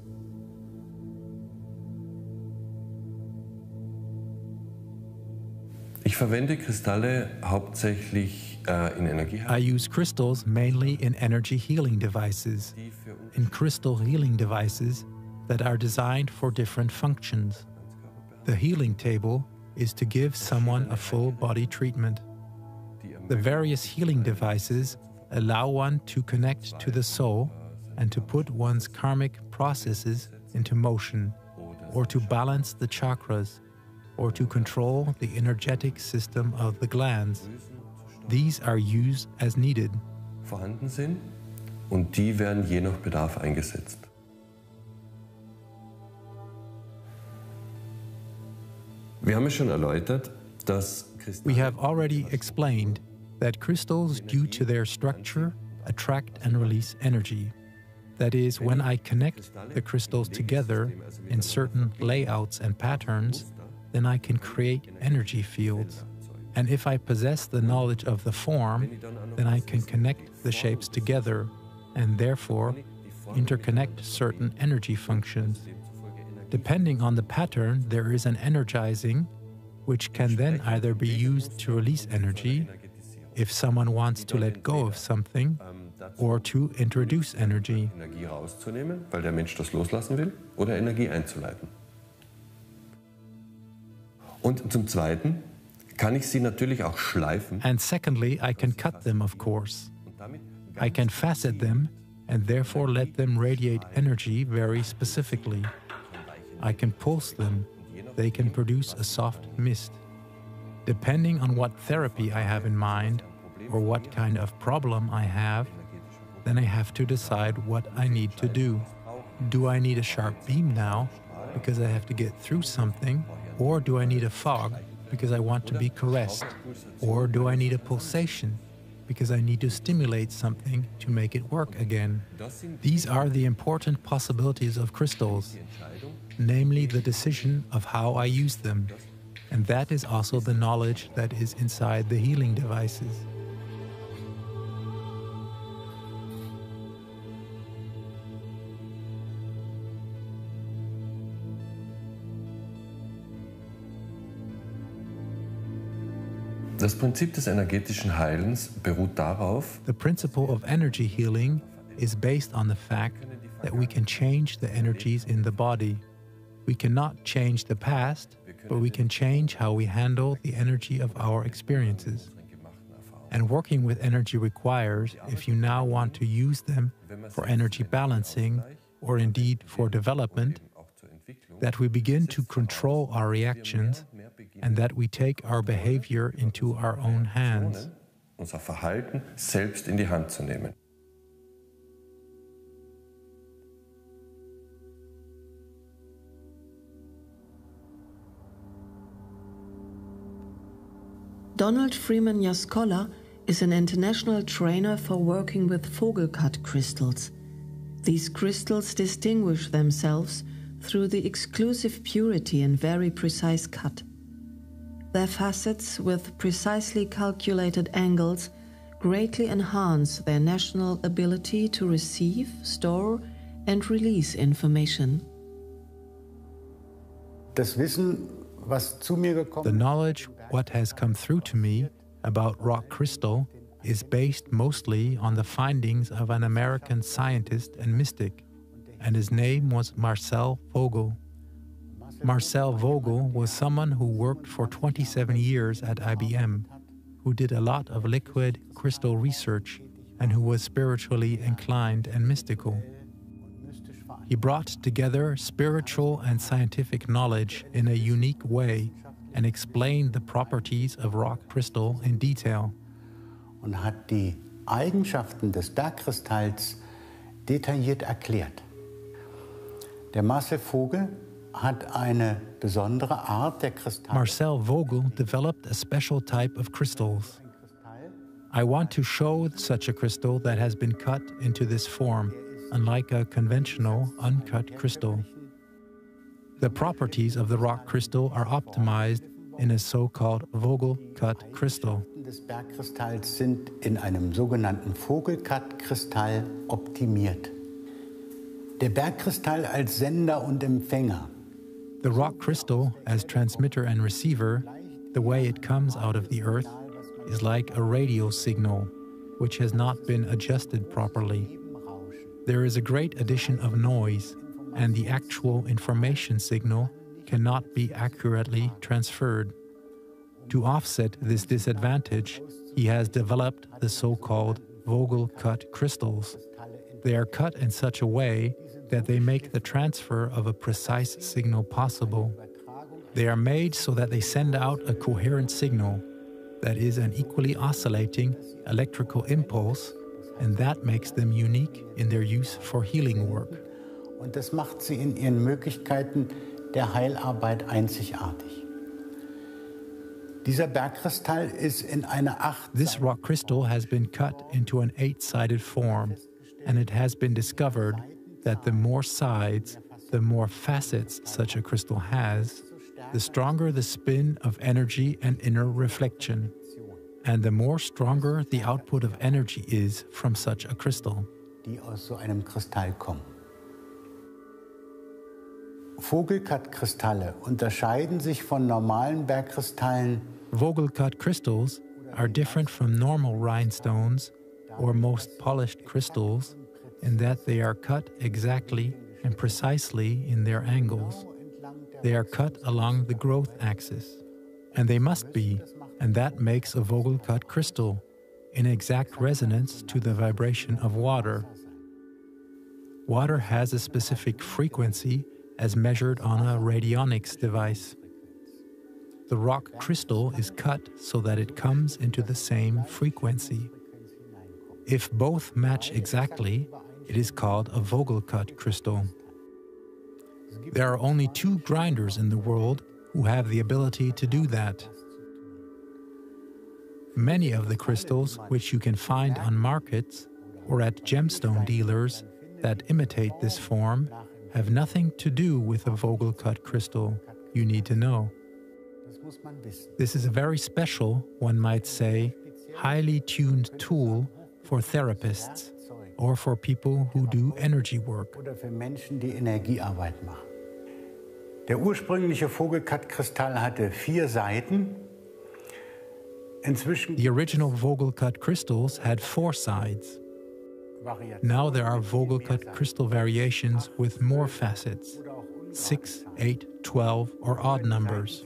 Ich verwende Kristalle hauptsächlich äh, in Energie. I use crystals mainly in energy healing devices, in crystal healing devices that are designed for different functions. The healing table is to give someone a full body treatment. The various healing devices allow one to connect to the soul and to put one's karmic processes into motion, or to balance the chakras, or to control the energetic system of the glands. These are used as needed. vorhanden sind und die werden je nach Bedarf eingesetzt. Wir haben es schon erläutert, dass We have already explained that crystals, due to their structure, attract and release energy. That is, when I connect the crystals together in certain layouts and patterns, then I can create energy fields. And if I possess the knowledge of the form, then I can connect the shapes together and therefore interconnect certain energy functions. Depending on the pattern, there is an energizing, which can then either be used to release energy if someone wants to let go of something or to introduce energy. Energie rauszunehmen, weil der Mensch das loslassen will, oder Energie einzuleiten. Und zum Zweiten kann ich sie natürlich auch schleifen. And secondly, I can cut them, of course. I can facet them and therefore let them radiate energy very specifically. I can pulse them. They can produce a soft mist. Depending on what therapy I have in mind or what kind of problem I have, then I have to decide what I need to do. Do I need a sharp beam now because I have to get through something? Or do I need a fog because I want to be caressed? Or do I need a pulsation because I need to stimulate something to make it work again? These are the important possibilities of crystals, namely the decision of how I use them. And that is also the knowledge that is inside the healing devices. Das Prinzip des energetischen Heilens beruht darauf, The principle of energy healing is based on the fact that we can change the energies in the body. We cannot change the past, but we can change how we handle the energy of our experiences. And working with energy requires, if you now want to use them for energy balancing or indeed for development, that we begin to control our reactions and that we take our behavior into our own hands. unser Verhalten selbst in die Hand zu nehmen. Donald Freeman Yaskola is an international trainer for working with Vogelcut crystals. These crystals distinguish themselves through the exclusive purity and very precise cut. Their facets, with precisely calculated angles, greatly enhance their national ability to receive, store, and release information. Das Wissen, was zu mir gekommen The knowledge, what has come through to me about rock crystal, is based mostly on the findings of an American scientist and mystic, and his name was Marcel Vogel. Marcel Vogel was someone who worked for 27 years at IBM, who did a lot of liquid crystal research, and who was spiritually inclined and mystical. He brought together spiritual and scientific knowledge in a unique way and explained the properties of rock crystal in detail. und hat die Eigenschaften des Bergkristalls detailliert erklärt. Der Marcel Vogel hat eine besondere Art der Kristalle. Marcel Vogel developed a special type of crystals. I want to show such a crystal that has been cut into this form, unlike a conventional uncut crystal. The properties of the rock crystal are optimized in a so called Vogel cut crystal. des Bergkristalls sind in einem sogenannten Vogelcut-Kristall optimiert. Der Bergkristall als Sender und Empfänger The rock crystal, as transmitter and receiver, the way it comes out of the earth, is like a radio signal, which has not been adjusted properly. There is a great addition of noise, and the actual information signal cannot be accurately transferred. To offset this disadvantage, he has developed the so called Vogel cut crystals. They are cut in such a way that they make the transfer of a precise signal possible. They are made so that they send out a coherent signal, that is, an equally oscillating electrical impulse, and that makes them unique in their use for healing work. Und das macht sie in ihren Möglichkeiten der Heilarbeit einzigartig. Dieser Bergkristall ist in einer acht This rock crystal has been cut into an eight sided form, and it has been discovered that the more sides, the more facets such a crystal has, the stronger the spin of energy and inner reflection, and the more stronger the output of energy is from such a crystal. die aus so einem Kristall kommen. Vogelcut-Kristalle unterscheiden sich von normalen Bergkristallen Vogel crystals are different from normal rhinestones or most polished crystals in that they are cut exactly and precisely in their angles. They are cut along the growth axis. And they must be, and that makes a Vogel cut crystal in exact resonance to the vibration of water. Water has a specific frequency as measured on a radionics device. The rock crystal is cut so that it comes into the same frequency. If both match exactly, it is called a Vogel cut crystal. There are only two grinders in the world who have the ability to do that. Many of the crystals which you can find on markets or at gemstone dealers that imitate this form have nothing to do with a Vogel cut crystal, you need to know. This is a very special, one might say, highly tuned tool for therapists or for people who do energy work. Oder für Menschen, die Energiearbeit machen. Der ursprüngliche Vogelcut-Kristall hatte vier Seiten. Inzwischen The original Vogel cut crystals had four sides. Now there are Vogel cut crystal variations with more facets 6, 8, 12, or odd numbers.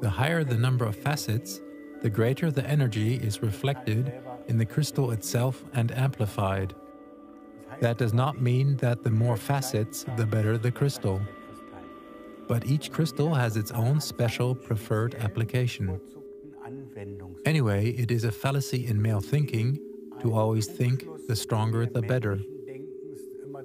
The higher the number of facets, the greater the energy is reflected in the crystal itself and amplified. That does not mean that the more facets, the better the crystal. But each crystal has its own special preferred application. Anyway, it is a fallacy in male thinking to always think the stronger the better.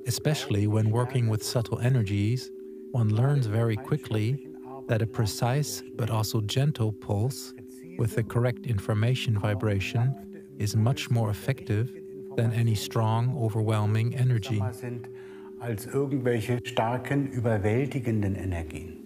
Especially when working with subtle energies, one learns very quickly that a precise but also gentle pulse with the correct information vibration is much more effective than any strong, overwhelming energy. als irgendwelche starken, überwältigenden Energien.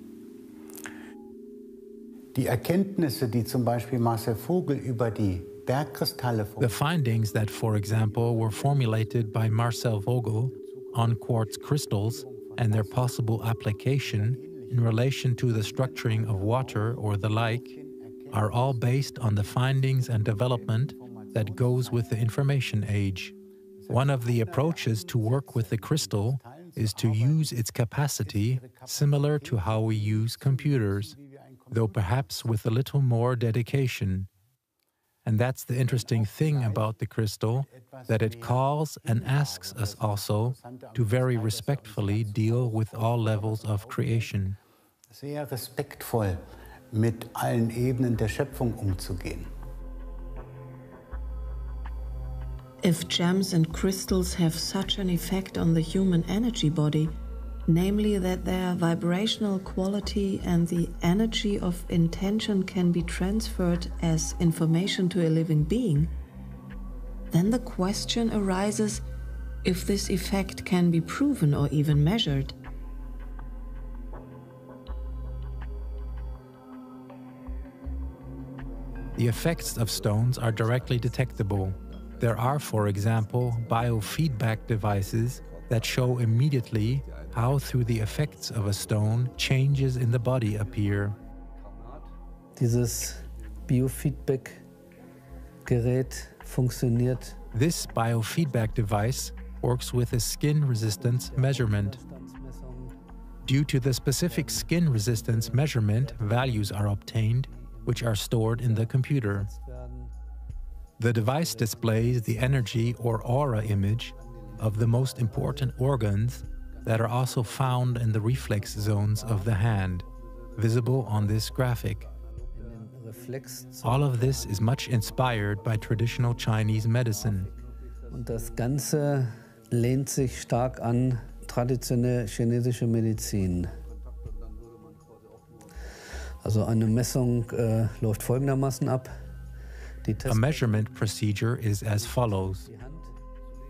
Die Erkenntnisse, die zum Beispiel Marcel Vogel über die Bergkristalle The findings that, for example, were formulated by Marcel Vogel on quartz crystals and their possible application in relation to the structuring of water or the like are all based on the findings and development that goes with the information age. One of the approaches to work with the crystal is to use its capacity similar to how we use computers, though perhaps with a little more dedication. And that's the interesting thing about the crystal, that it calls and asks us also to very respectfully deal with all levels of creation. sehr respektvoll mit allen Ebenen der Schöpfung umzugehen. If gems and crystals have such an effect on the human energy body, namely that their vibrational quality and the energy of intention can be transferred as information to a living being, then the question arises if this effect can be proven or even measured. The effects of stones are directly detectable. There are, for example, biofeedback devices that show immediately how, through the effects of a stone, changes in the body appear. Dieses Biofeedback-Gerät funktioniert This biofeedback device works with a skin resistance measurement. Due to the specific skin resistance measurement, values are obtained which are stored in the computer. The device displays the energy or aura image of the most important organs that are also found in the reflex zones of the hand, visible on this graphic. All of this is much inspired by traditional Chinese medicine. Und das Ganze lehnt sich stark an traditionelle chinesische Medizin. Also eine Messung äh, läuft folgendermaßen ab. A measurement procedure is as follows.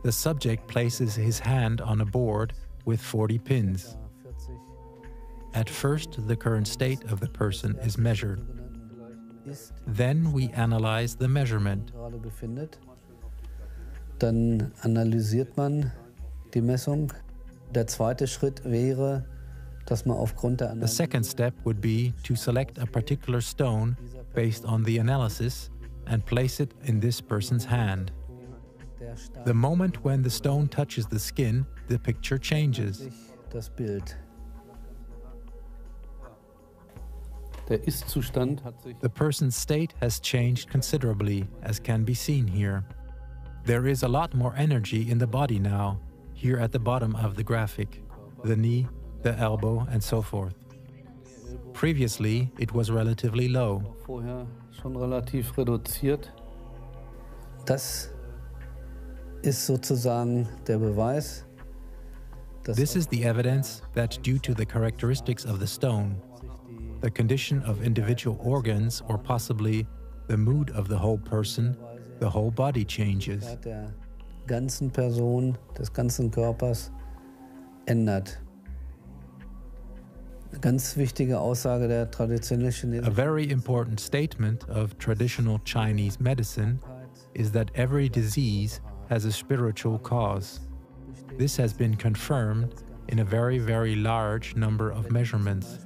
The subject places his hand on a board with 40 pins. At first, the current state of the person is measured. Then we analyze the measurement. Dann analysiert man die Messung. Der zweite Schritt wäre, dass man aufgrund der The second step would be to select a particular stone based on the analysis and place it in this person's hand. The moment when the stone touches the skin, the picture changes. das Bild. Der Ist-Zustand hat sich The person's state has changed considerably, as can be seen here. There is a lot more energy in the body now, here at the bottom of the graphic the knee, the elbow, and so forth. Previously, it was relatively low. Schon relativ reduziert. Das ist sozusagen der Beweis, dass This is the evidence that, due to the characteristics of the stone, the condition of individual organs, or possibly the mood of the whole person, the whole body changes. der ganzen Person, des ganzen Körpers ändert. A very important statement of traditional Chinese medicine is that every disease has a spiritual cause. This has been confirmed in a very, very large number of measurements.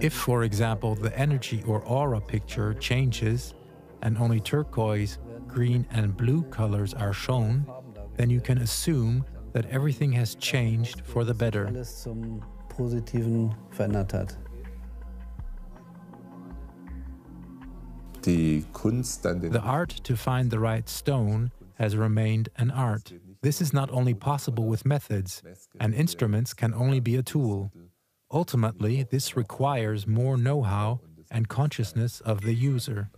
If, for example, the energy or aura picture changes and only turquoise, green, and blue colors are shown, then you can assume that everything has changed for the better. Alles zum Positiven verändert hat. Die Kunst dann den The art to find the right stone has remained an art. This is not only possible with methods, and instruments can only be a tool. Ultimately, this requires more know how and consciousness of the user.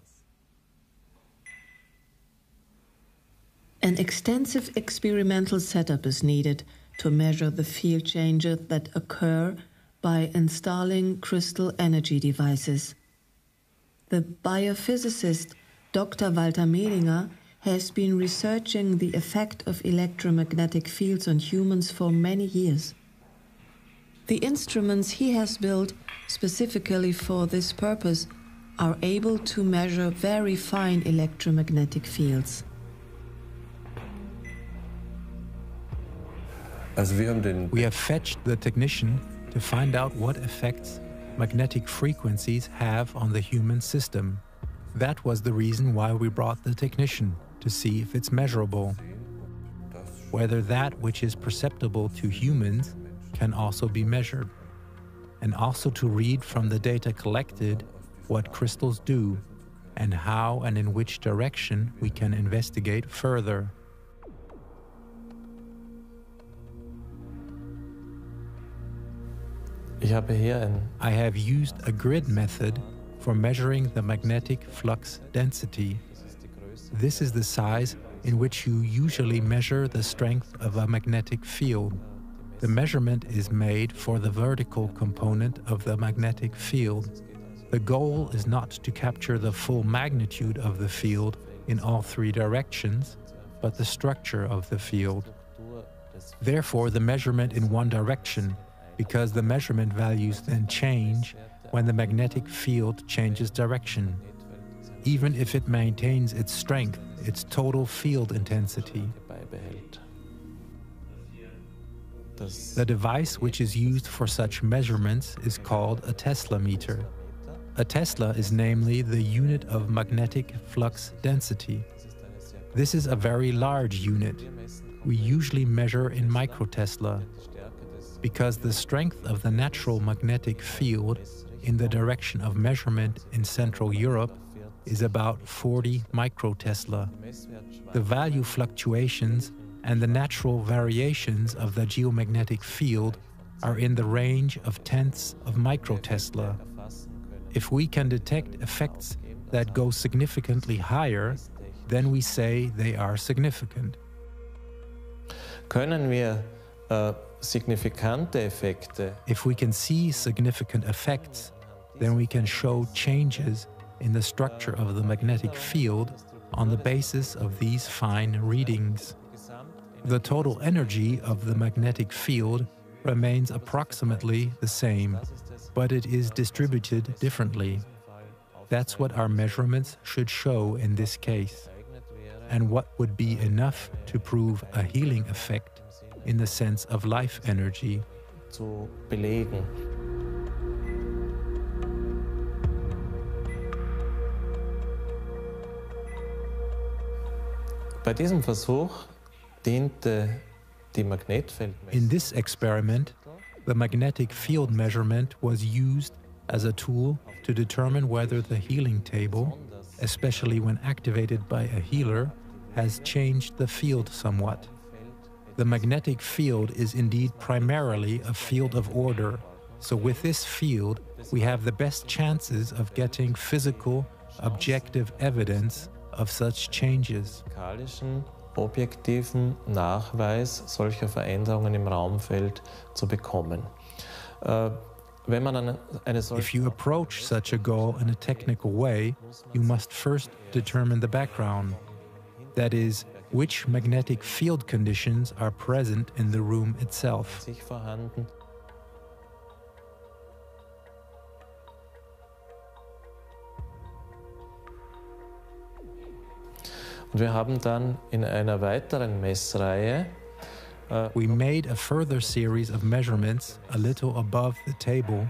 An extensive experimental setup is needed to measure the field changes that occur by installing crystal energy devices. The biophysicist Dr. Walter Medinger has been researching the effect of electromagnetic fields on humans for many years. The instruments he has built specifically for this purpose are able to measure very fine electromagnetic fields. We have fetched the technician to find out what effects magnetic frequencies have on the human system. That was the reason why we brought the technician to see if it's measurable. Whether that which is perceptible to humans can also be measured. And also to read from the data collected what crystals do and how and in which direction we can investigate further. I have used a grid method for measuring the magnetic flux density. This is the size in which you usually measure the strength of a magnetic field. The measurement is made for the vertical component of the magnetic field. The goal is not to capture the full magnitude of the field in all three directions, but the structure of the field. Therefore, the measurement in one direction, because the measurement values then change when the magnetic field changes direction, even if it maintains its strength, its total field intensity. The device which is used for such measurements is called a Tesla meter. A Tesla is namely the unit of magnetic flux density. This is a very large unit. We usually measure in microtesla because the strength of the natural magnetic field in the direction of measurement in Central Europe is about 40 microtesla. The value fluctuations and the natural variations of the geomagnetic field are in the range of tenths of microtesla. If we can detect effects that go significantly higher, then we say they are significant. Können wir Effekte If we can see significant effects, then we can show changes in the structure of the magnetic field on the basis of these fine readings. The total energy of the magnetic field remains approximately the same, but it is distributed differently. That's what our measurements should show in this case, and what would be enough to prove a healing effect in the sense of life energy. zu belegen. Bei diesem Versuch diente die Magnetfeldmessung In this experiment, the magnetic field measurement was used as a tool to determine whether the healing table, especially when activated by a healer, has changed the field somewhat. The magnetic field is indeed primarily a field of order, so with this field, we have the best chances of getting physical, objective evidence of such changes. objektiven Nachweis solcher Veränderungen im Raumfeld zu bekommen. Äh, wenn man eine, eine If you approach such a goal in a technical way, you must first determine the background. That is, which magnetic field conditions are present in the room itself. sich vorhanden Und wir haben dann in einer weiteren Messreihe äh, We made a further series of measurements a little above the table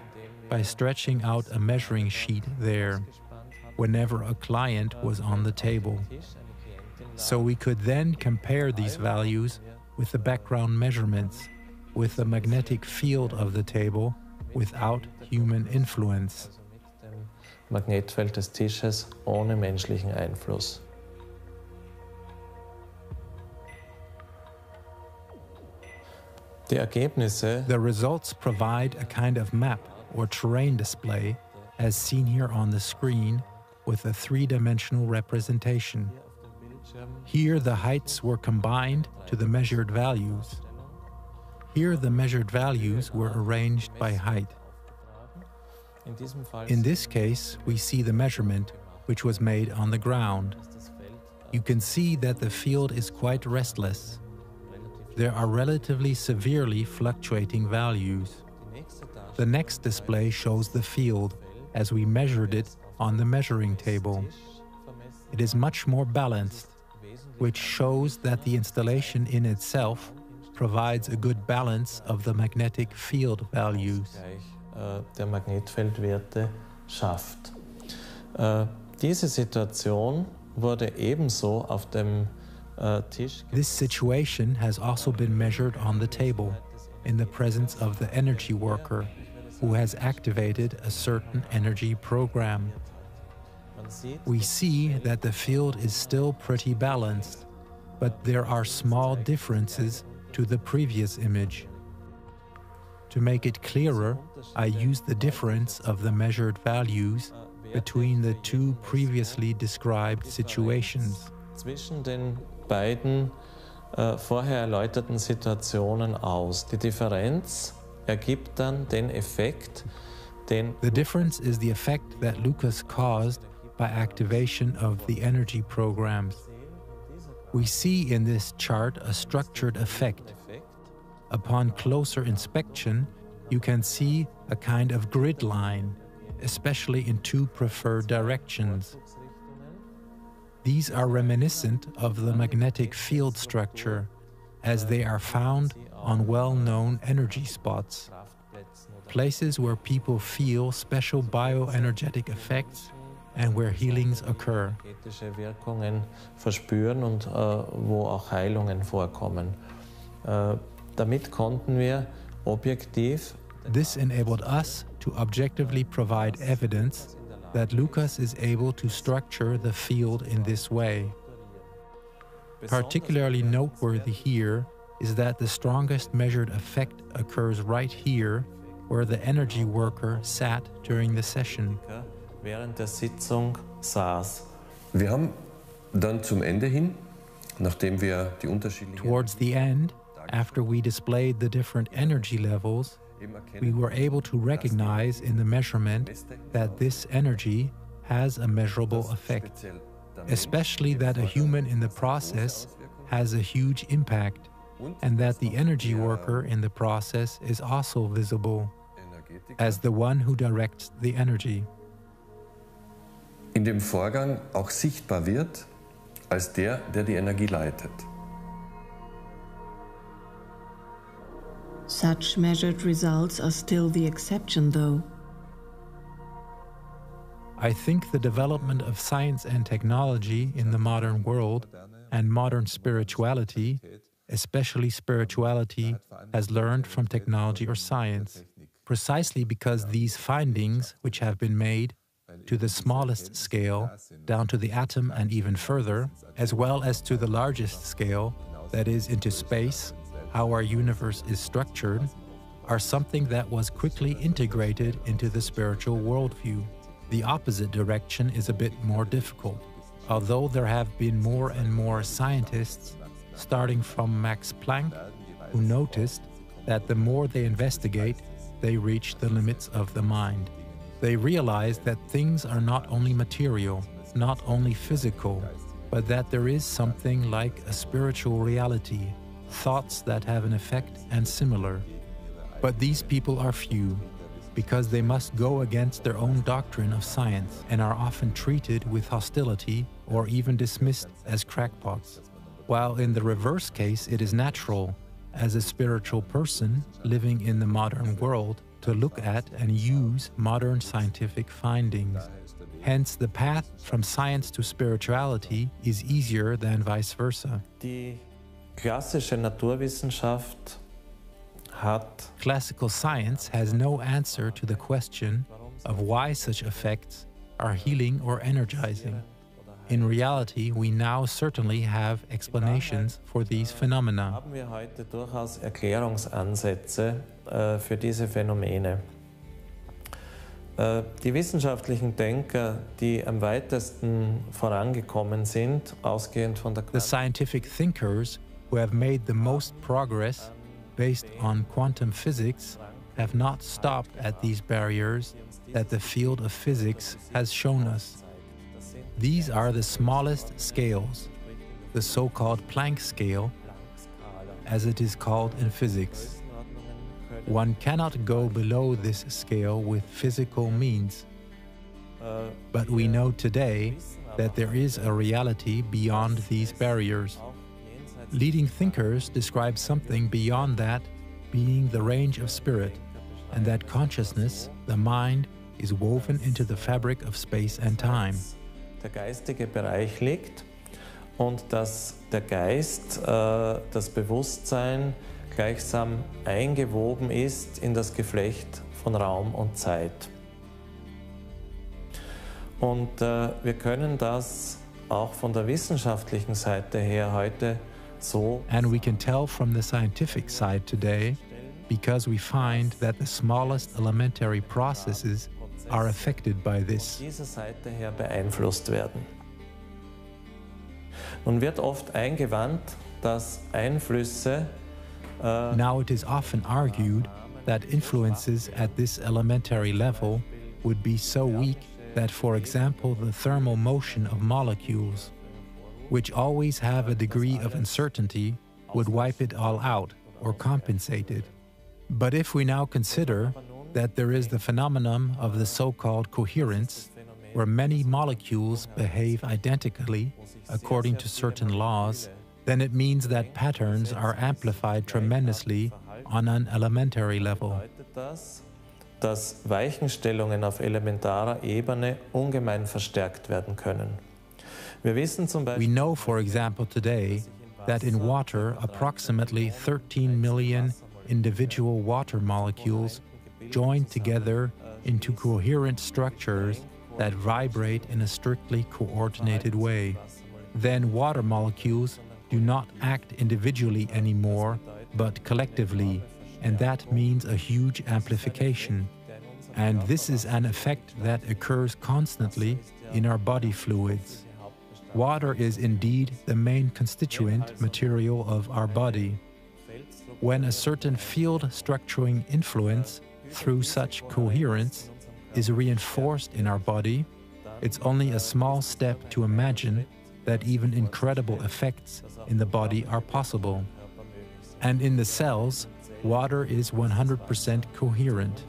by stretching out a measuring sheet there whenever a client was on the table. So we could then compare these values with the background measurements, with the magnetic field of the table without human influence. Magnetfeld des Tisches ohne menschlichen Einfluss. Die Ergebnisse The results provide a kind of map or terrain display, as seen here on the screen, with a three dimensional representation. Here, the heights were combined to the measured values. Here, the measured values were arranged by height. in this case, we see the measurement, which was made on the ground. You can see that the field is quite restless. There are relatively severely fluctuating values. The next display shows the field as we measured it on the measuring table. It is much more balanced, which shows that the installation in itself provides a good balance of the magnetic field values. Äh, der Magnetfeldwerte schafft. Äh, diese Situation wurde ebenso auf dem äh, Tisch This situation has also been measured on the table in the presence of the energy worker who has activated a certain energy program. We see that the field is still pretty balanced, but there are small differences to the previous image. To make it clearer, I use the difference of the measured values between the two previously described situations. zwischen den beiden äh, vorher erläuterten Situationen aus. Die Differenz ergibt dann den Effekt, den The difference is the effect that Lucas caused by activation of the energy programs. We see in this chart a structured effect. Upon closer inspection, you can see a kind of grid line, especially in two preferred directions. These are reminiscent of the magnetic field structure, as they are found on well known energy spots, places where people feel special bioenergetic effects and where healings occur. Wirkungen verspüren und äh, wo auch Heilungen vorkommen. Äh, damit konnten wir objektiv This enabled us to objectively provide evidence that Lucas is able to structure the field in this way. Particularly noteworthy here is that the strongest measured effect occurs right here, where the energy worker sat during the session. Während der Sitzung saß. Wir haben dann zum Ende hin, nachdem wir die unterschiedlichen Towards the end, after we displayed the different energy levels, we were able to recognize in the measurement that this energy has a measurable effect, especially that a human in the process has a huge impact, and that the energy worker in the process is also visible as the one who directs the energy. In dem Vorgang auch sichtbar wird als der, der die Energie leitet. Such measured results are still the exception, though. I think the development of science and technology in the modern world and modern spirituality, especially spirituality, has learned from technology or science, precisely because these findings, which have been made to the smallest scale, down to the atom and even further, as well as to the largest scale, that is, into space, how our universe is structured, are something that was quickly integrated into the spiritual worldview. The opposite direction is a bit more difficult. Although there have been more and more scientists, starting from Max Planck, who noticed that the more they investigate, they reach the limits of the mind. They realize that things are not only material, not only physical, but that there is something like a spiritual reality, thoughts that have an effect and similar. But these people are few, because they must go against their own doctrine of science and are often treated with hostility or even dismissed as crackpots. While in the reverse case, it is natural, as a spiritual person living in the modern world, to look at and use modern scientific findings. Hence, the path from science to spirituality is easier than vice versa. Die klassische Naturwissenschaft hat Classical science has no answer to the question of why such effects are healing or energizing. In reality, we now certainly have explanations for these phenomena. Äh, für diese Phänomene. Äh, die wissenschaftlichen Denker, die am weitesten vorangekommen sind, ausgehend von der The scientific thinkers who have made the most progress based on quantum physics have not stopped at these barriers that the field of physics has shown us. These are the smallest scales, the so called Planck scale, as it is called in physics. One cannot go below this scale with physical means. But we know today that there is a reality beyond these barriers. Leading thinkers describe something beyond that being the range of spirit, and that consciousness, the mind, is woven into the fabric of space and time. der geistige Bereich liegt und dass der Geist, äh, das Bewusstsein gleichsam eingewoben ist in das Geflecht von Raum und Zeit. Und äh, wir können das auch von der wissenschaftlichen Seite her heute so And we can tell from the scientific side today because we find that the smallest elementary processes are affected by this. dieser Seite her beeinflusst werden. Nun wird oft eingewandt, dass Einflüsse Uh, now it is often argued that influences at this elementary level would be so weak that, for example, the thermal motion of molecules, which always have a degree of uncertainty, would wipe it all out or compensate it. But if we now consider that there is the phenomenon of the so called coherence, where many molecules behave identically according to certain laws, then it means that patterns are amplified tremendously on an elementary level. dass Weichenstellungen auf elementarer Ebene ungemein verstärkt werden können. Wir wissen zum We know, for example, today that in water, approximately 13 million individual water molecules joined together into coherent structures that vibrate in a strictly coordinated way. Then water molecules do not act individually anymore, but collectively, and that means a huge amplification. And this is an effect that occurs constantly in our body fluids. Water is indeed the main constituent material of our body. When a certain field structuring influence through such coherence is reinforced in our body, it's only a small step to imagine that even incredible effects in the body are possible. And in the cells, water is 100% coherent.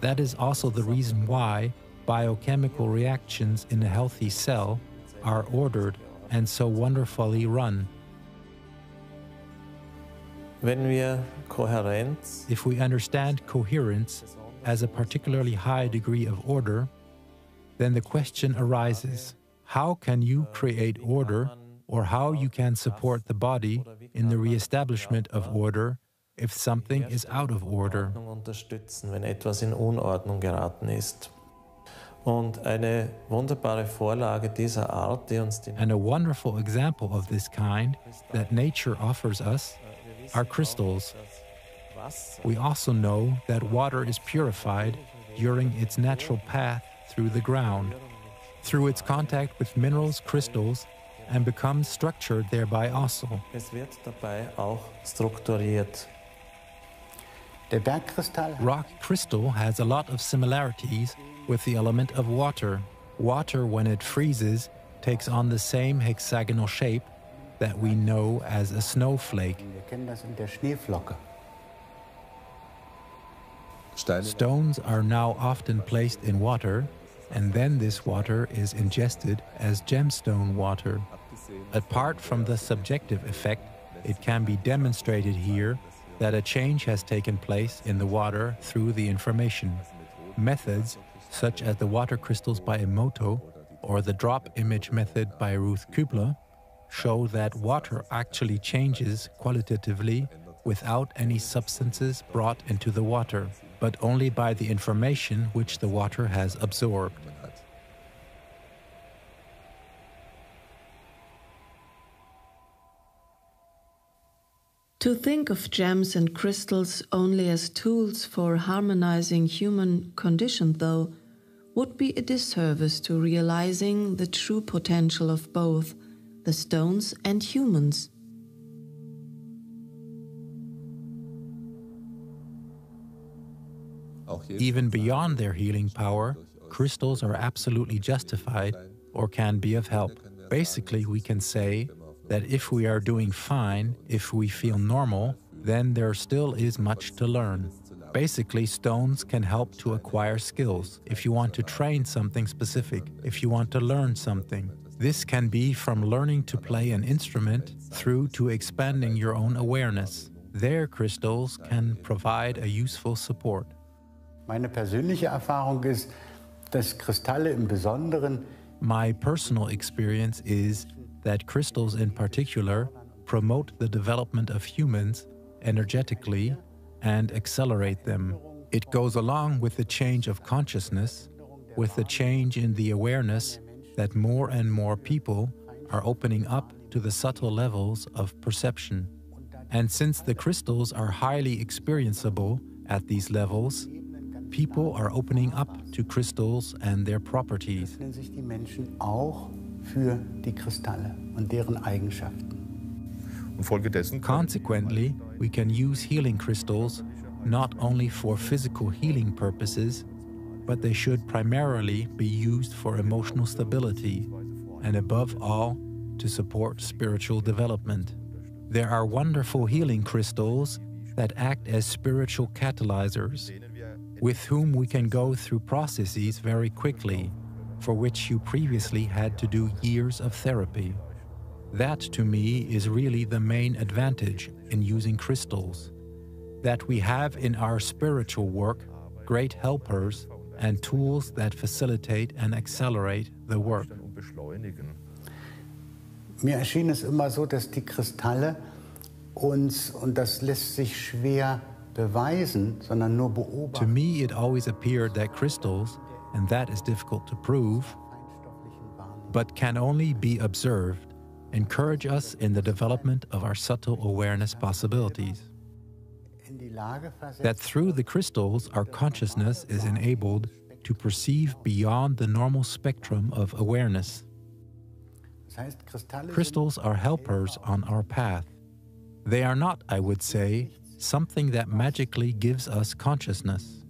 That is also the reason why biochemical reactions in a healthy cell are ordered and so wonderfully run. Wenn wir Kohärenz If we understand coherence as a particularly high degree of order, then the question arises how can you create order or how you can support the body in the reestablishment of order if something is out of order? wenn etwas in Unordnung geraten ist. Und eine wunderbare Vorlage dieser Art, die uns And a wonderful example of this kind that nature offers us are crystals. We also know that water is purified during its natural path through the ground, through its contact with minerals, crystals, and becomes structured thereby also. Es wird dabei auch strukturiert. Der Bergkristall Rock crystal has a lot of similarities with the element of water. Water, when it freezes, takes on the same hexagonal shape that we know as a snowflake. Wir kennen das in der Schneeflocke. Stones are now often placed in water, and then this water is ingested as gemstone water. Apart from the subjective effect, it can be demonstrated here that a change has taken place in the water through the information. Methods such as the water crystals by Emoto or the drop image method by Ruth Kubler show that water actually changes qualitatively without any substances brought into the water, but only by the information which the water has absorbed. To think of gems and crystals only as tools for harmonizing human condition, though, would be a disservice to realizing the true potential of both the stones and humans. Even beyond their healing power, crystals are absolutely justified or can be of help. Basically, we can say that if we are doing fine, if we feel normal, then there still is much to learn. Basically, stones can help to acquire skills. If you want to train something specific, if you want to learn something, this can be from learning to play an instrument through to expanding your own awareness. Their crystals can provide a useful support. Meine persönliche Erfahrung ist, dass Kristalle im Besonderen My personal experience is that crystals in particular promote the development of humans energetically and accelerate them. It goes along with the change of consciousness, with the change in the awareness that more and more people are opening up to the subtle levels of perception. And since the crystals are highly experienceable at these levels, people are opening up to crystals and their properties. öffnen sich die Menschen auch für die Kristalle und deren Eigenschaften. Consequently, we can use healing crystals not only for physical healing purposes, but they should primarily be used for emotional stability and, above all, to support spiritual development. There are wonderful healing crystals that act as spiritual catalyzers, with whom we can go through processes very quickly, for which you previously had to do years of therapy. That, to me, is really the main advantage in using crystals. That we have in our spiritual work great helpers and tools that facilitate and accelerate the work. Mir erschien es immer so, dass die Kristalle uns, und das lässt sich schwer beweisen, sondern nur To me, it always appeared that crystals, and that is difficult to prove, but can only be observed, encourage us in the development of our subtle awareness possibilities. in die Lage versetzt, That through the crystals, our consciousness is enabled to perceive beyond the normal spectrum of awareness. das heißt, Kristalle Crystals are helpers on our path. They are not, I would say, something that magically gives us consciousness,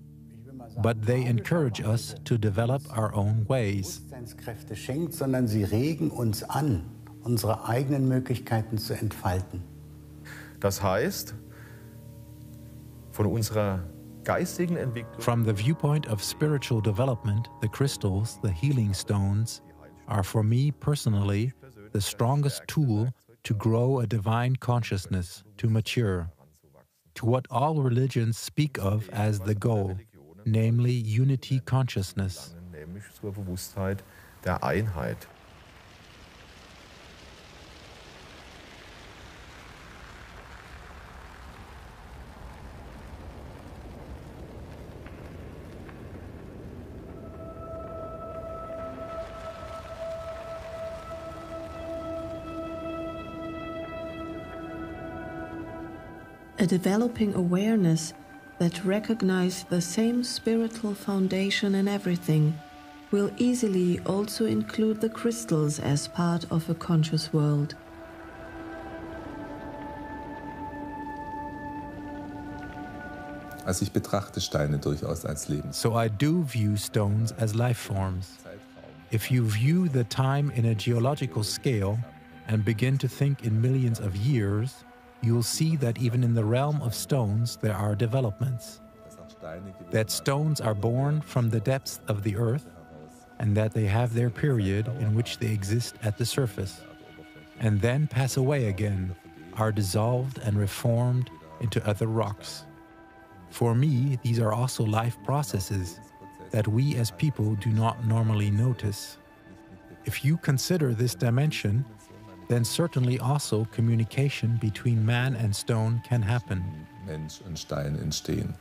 but they encourage us to develop our own ways. Schenkt, sondern sie regen uns an, unsere eigenen Möglichkeiten zu entfalten. Das heißt, von unserer geistigen Entwicklung From the viewpoint of spiritual development, the crystals, the healing stones, are for me personally the strongest tool to grow a divine consciousness, to mature, to what all religions speak of as the goal, namely unity consciousness. A developing awareness that recognizes the same spiritual foundation in everything will easily also include the crystals as part of a conscious world. Also ich betrachte Steine durchaus als Lebens. So I do view stones as life forms. If you view the time in a geological scale and begin to think in millions of years, you'll see that even in the realm of stones there are developments. That stones are born from the depths of the earth and that they have their period in which they exist at the surface and then pass away again, are dissolved and reformed into other rocks. For me, these are also life processes that we as people do not normally notice. If you consider this dimension, then certainly also communication between man and stone can happen. Mensch und Stein entstehen.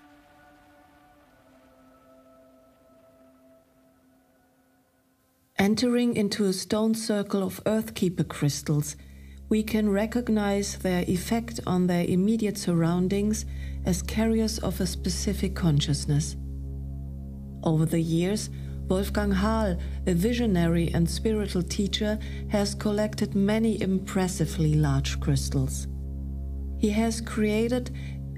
Entering into a stone circle of Earthkeeper crystals, we can recognize their effect on their immediate surroundings as carriers of a specific consciousness. Over the years, Wolfgang Hahl, a visionary and spiritual teacher, has collected many impressively large crystals. He has created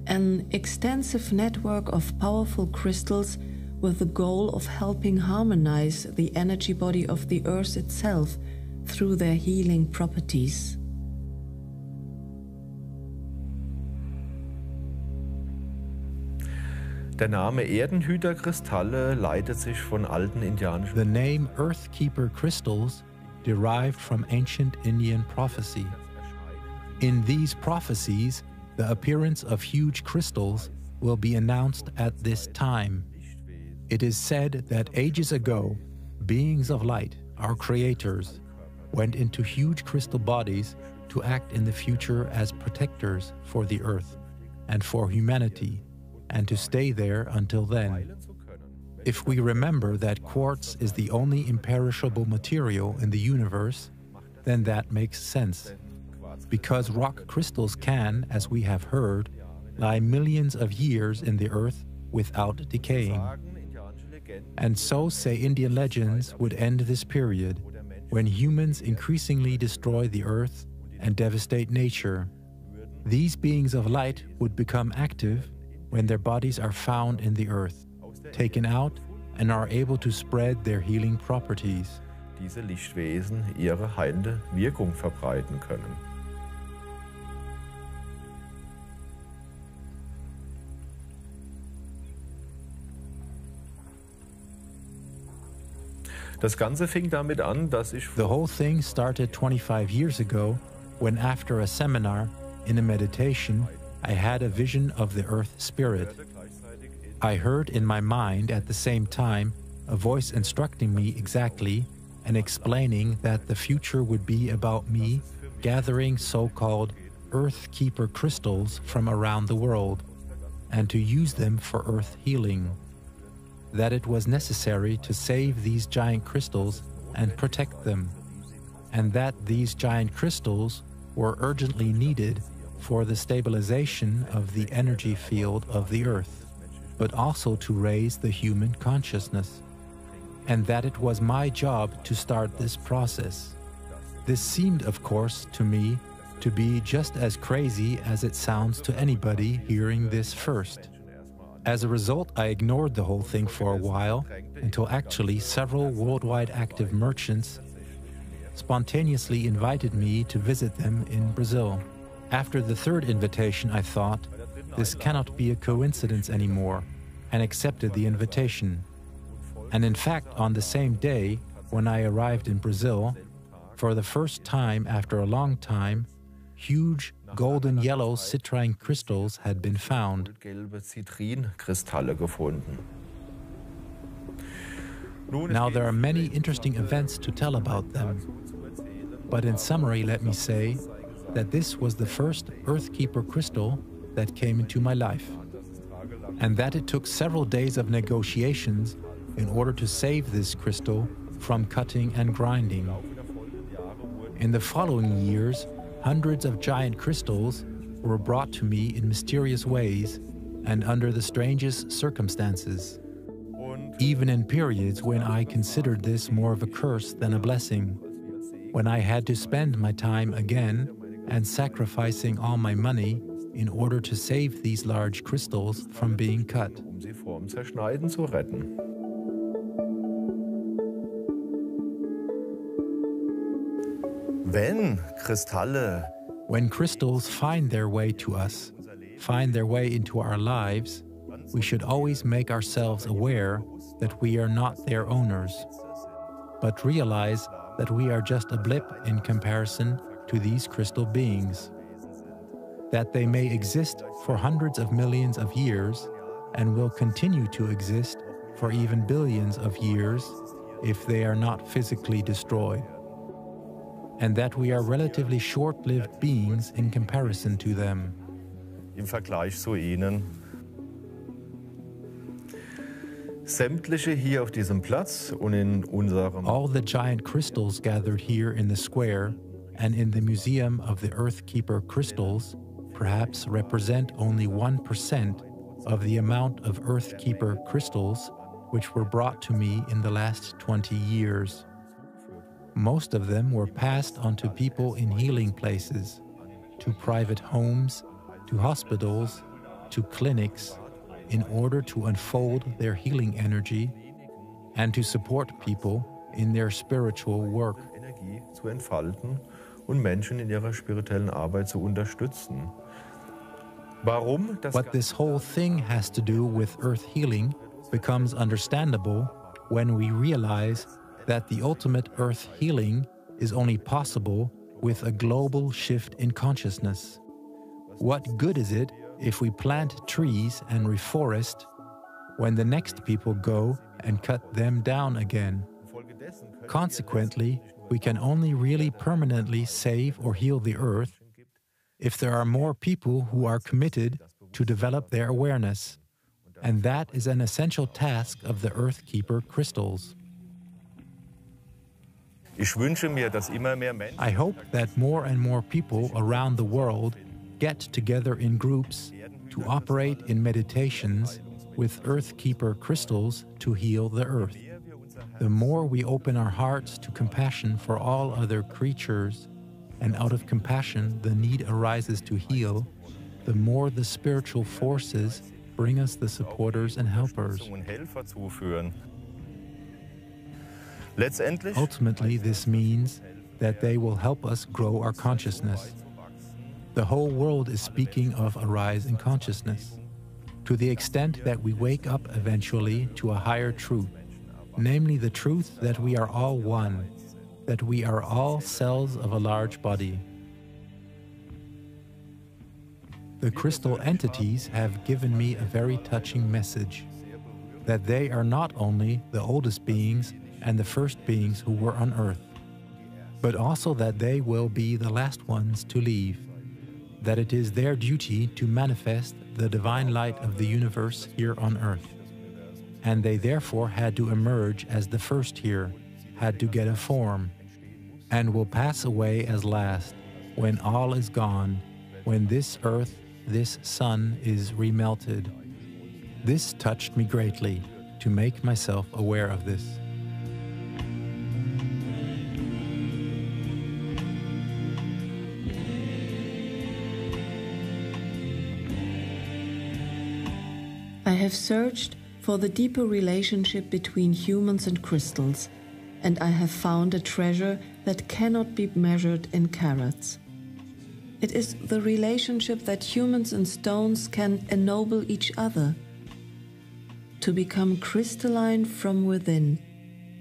an extensive network of powerful crystals with the goal of helping harmonize the energy body of the Earth itself through their healing properties. Der Name Erdenhüterkristalle leitet sich von alten indianischen The name Earthkeeper crystals derived from ancient Indian prophecy. In these prophecies, the appearance of huge crystals will be announced at this time. It is said that ages ago, beings of light, our creators, went into huge crystal bodies to act in the future as protectors for the earth and for humanity, and to stay there until then. If we remember that quartz is the only imperishable material in the universe, then that makes sense. Because rock crystals can, as we have heard, lie millions of years in the earth without decaying. And so, say Indian legends, would end this period when humans increasingly destroy the earth and devastate nature. These beings of light would become active when their bodies are found in the earth, taken out, and are able to spread their healing properties. diese Lichtwesen ihre heilende Wirkung verbreiten können. Das Ganze fing damit an, dass ich The whole thing started 25 years ago when, after a seminar in a meditation, I had a vision of the earth spirit. I heard in my mind at the same time a voice instructing me exactly and explaining that the future would be about me gathering so called earth keeper crystals from around the world. and to use them for earth healing. That it was necessary to save these giant crystals and protect them, and that these giant crystals were urgently needed for the stabilization of the energy field of the earth, but also to raise the human consciousness, and that it was my job to start this process. This seemed, of course, to me to be just as crazy as it sounds to anybody hearing this first. As a result, I ignored the whole thing for a while until actually several worldwide active merchants spontaneously invited me to visit them in Brazil. After the third invitation, I thought, this cannot be a coincidence anymore, and accepted the invitation. And in fact, on the same day, when I arrived in Brazil, for the first time after a long time, huge golden yellow citrine crystals had been found. Now, there are many interesting events to tell about them. But in summary, let me say that this was the first Earthkeeper crystal that came into my life, and that it took several days of negotiations in order to save this crystal from cutting and grinding. In the following years, hundreds of giant crystals were brought to me in mysterious ways and under the strangest circumstances, even in periods when I considered this more of a curse than a blessing, when I had to spend my time again and sacrificing all my money in order to save these large crystals from being cut. When crystals find their way to us, find their way into our lives, we should always make ourselves aware that we are not their owners, but realize that we are just a blip in comparison to these crystal beings. That they may exist for hundreds of millions of years and will continue to exist for even billions of years if they are not physically destroyed and that we are relatively short-lived beings in comparison to them. Im Vergleich zu ihnen. Sämtliche hier auf diesem Platz und in unserem All the giant crystals gathered here in the square and in the Museum of the Earthkeeper crystals perhaps represent only 1% of the amount of Earthkeeper crystals which were brought to me in the last 20 years. Most of them were passed on to people in healing places, to private homes, to hospitals, to clinics, in order to unfold their healing energy and to support people in their spiritual work. What this whole thing has to do with earth healing becomes understandable when we realize that the ultimate earth healing is only possible with a global shift in consciousness. What good is it if we plant trees and reforest when the next people go and cut them down again? Consequently, we can only really permanently save or heal the earth if there are more people who are committed to develop their awareness. And that is an essential task of the Earth Keeper crystals. Ich wünsche mir, dass immer mehr Menschen I hope that more and more people around the world get together in groups to operate in meditations with Earthkeeper crystals to heal the earth. The more we open our hearts to compassion for all other creatures, and out of compassion the need arises to heal, the more the spiritual forces bring us the supporters and helpers. Ultimately, this means that they will help us grow our consciousness. The whole world is speaking of a rise in consciousness, to the extent that we wake up eventually to a higher truth, namely the truth that we are all one, that we are all cells of a large body. The crystal entities have given me a very touching message that they are not only the oldest beings and the first beings who were on earth, but also that they will be the last ones to leave. that it is their duty to manifest the divine light of the universe here on earth. And they therefore had to emerge as the first here, had to get a form, and will pass away as last, when all is gone, when this earth, this sun is remelted. This touched me greatly to make myself aware of this. I have searched for the deeper relationship between humans and crystals, and I have found a treasure that cannot be measured in carats. It is the relationship that humans and stones can ennoble each other. To become crystalline from within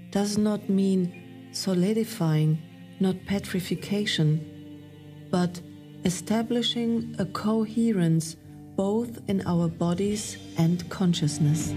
does not mean solidifying, not petrification, but establishing a coherence both in our bodies and consciousness.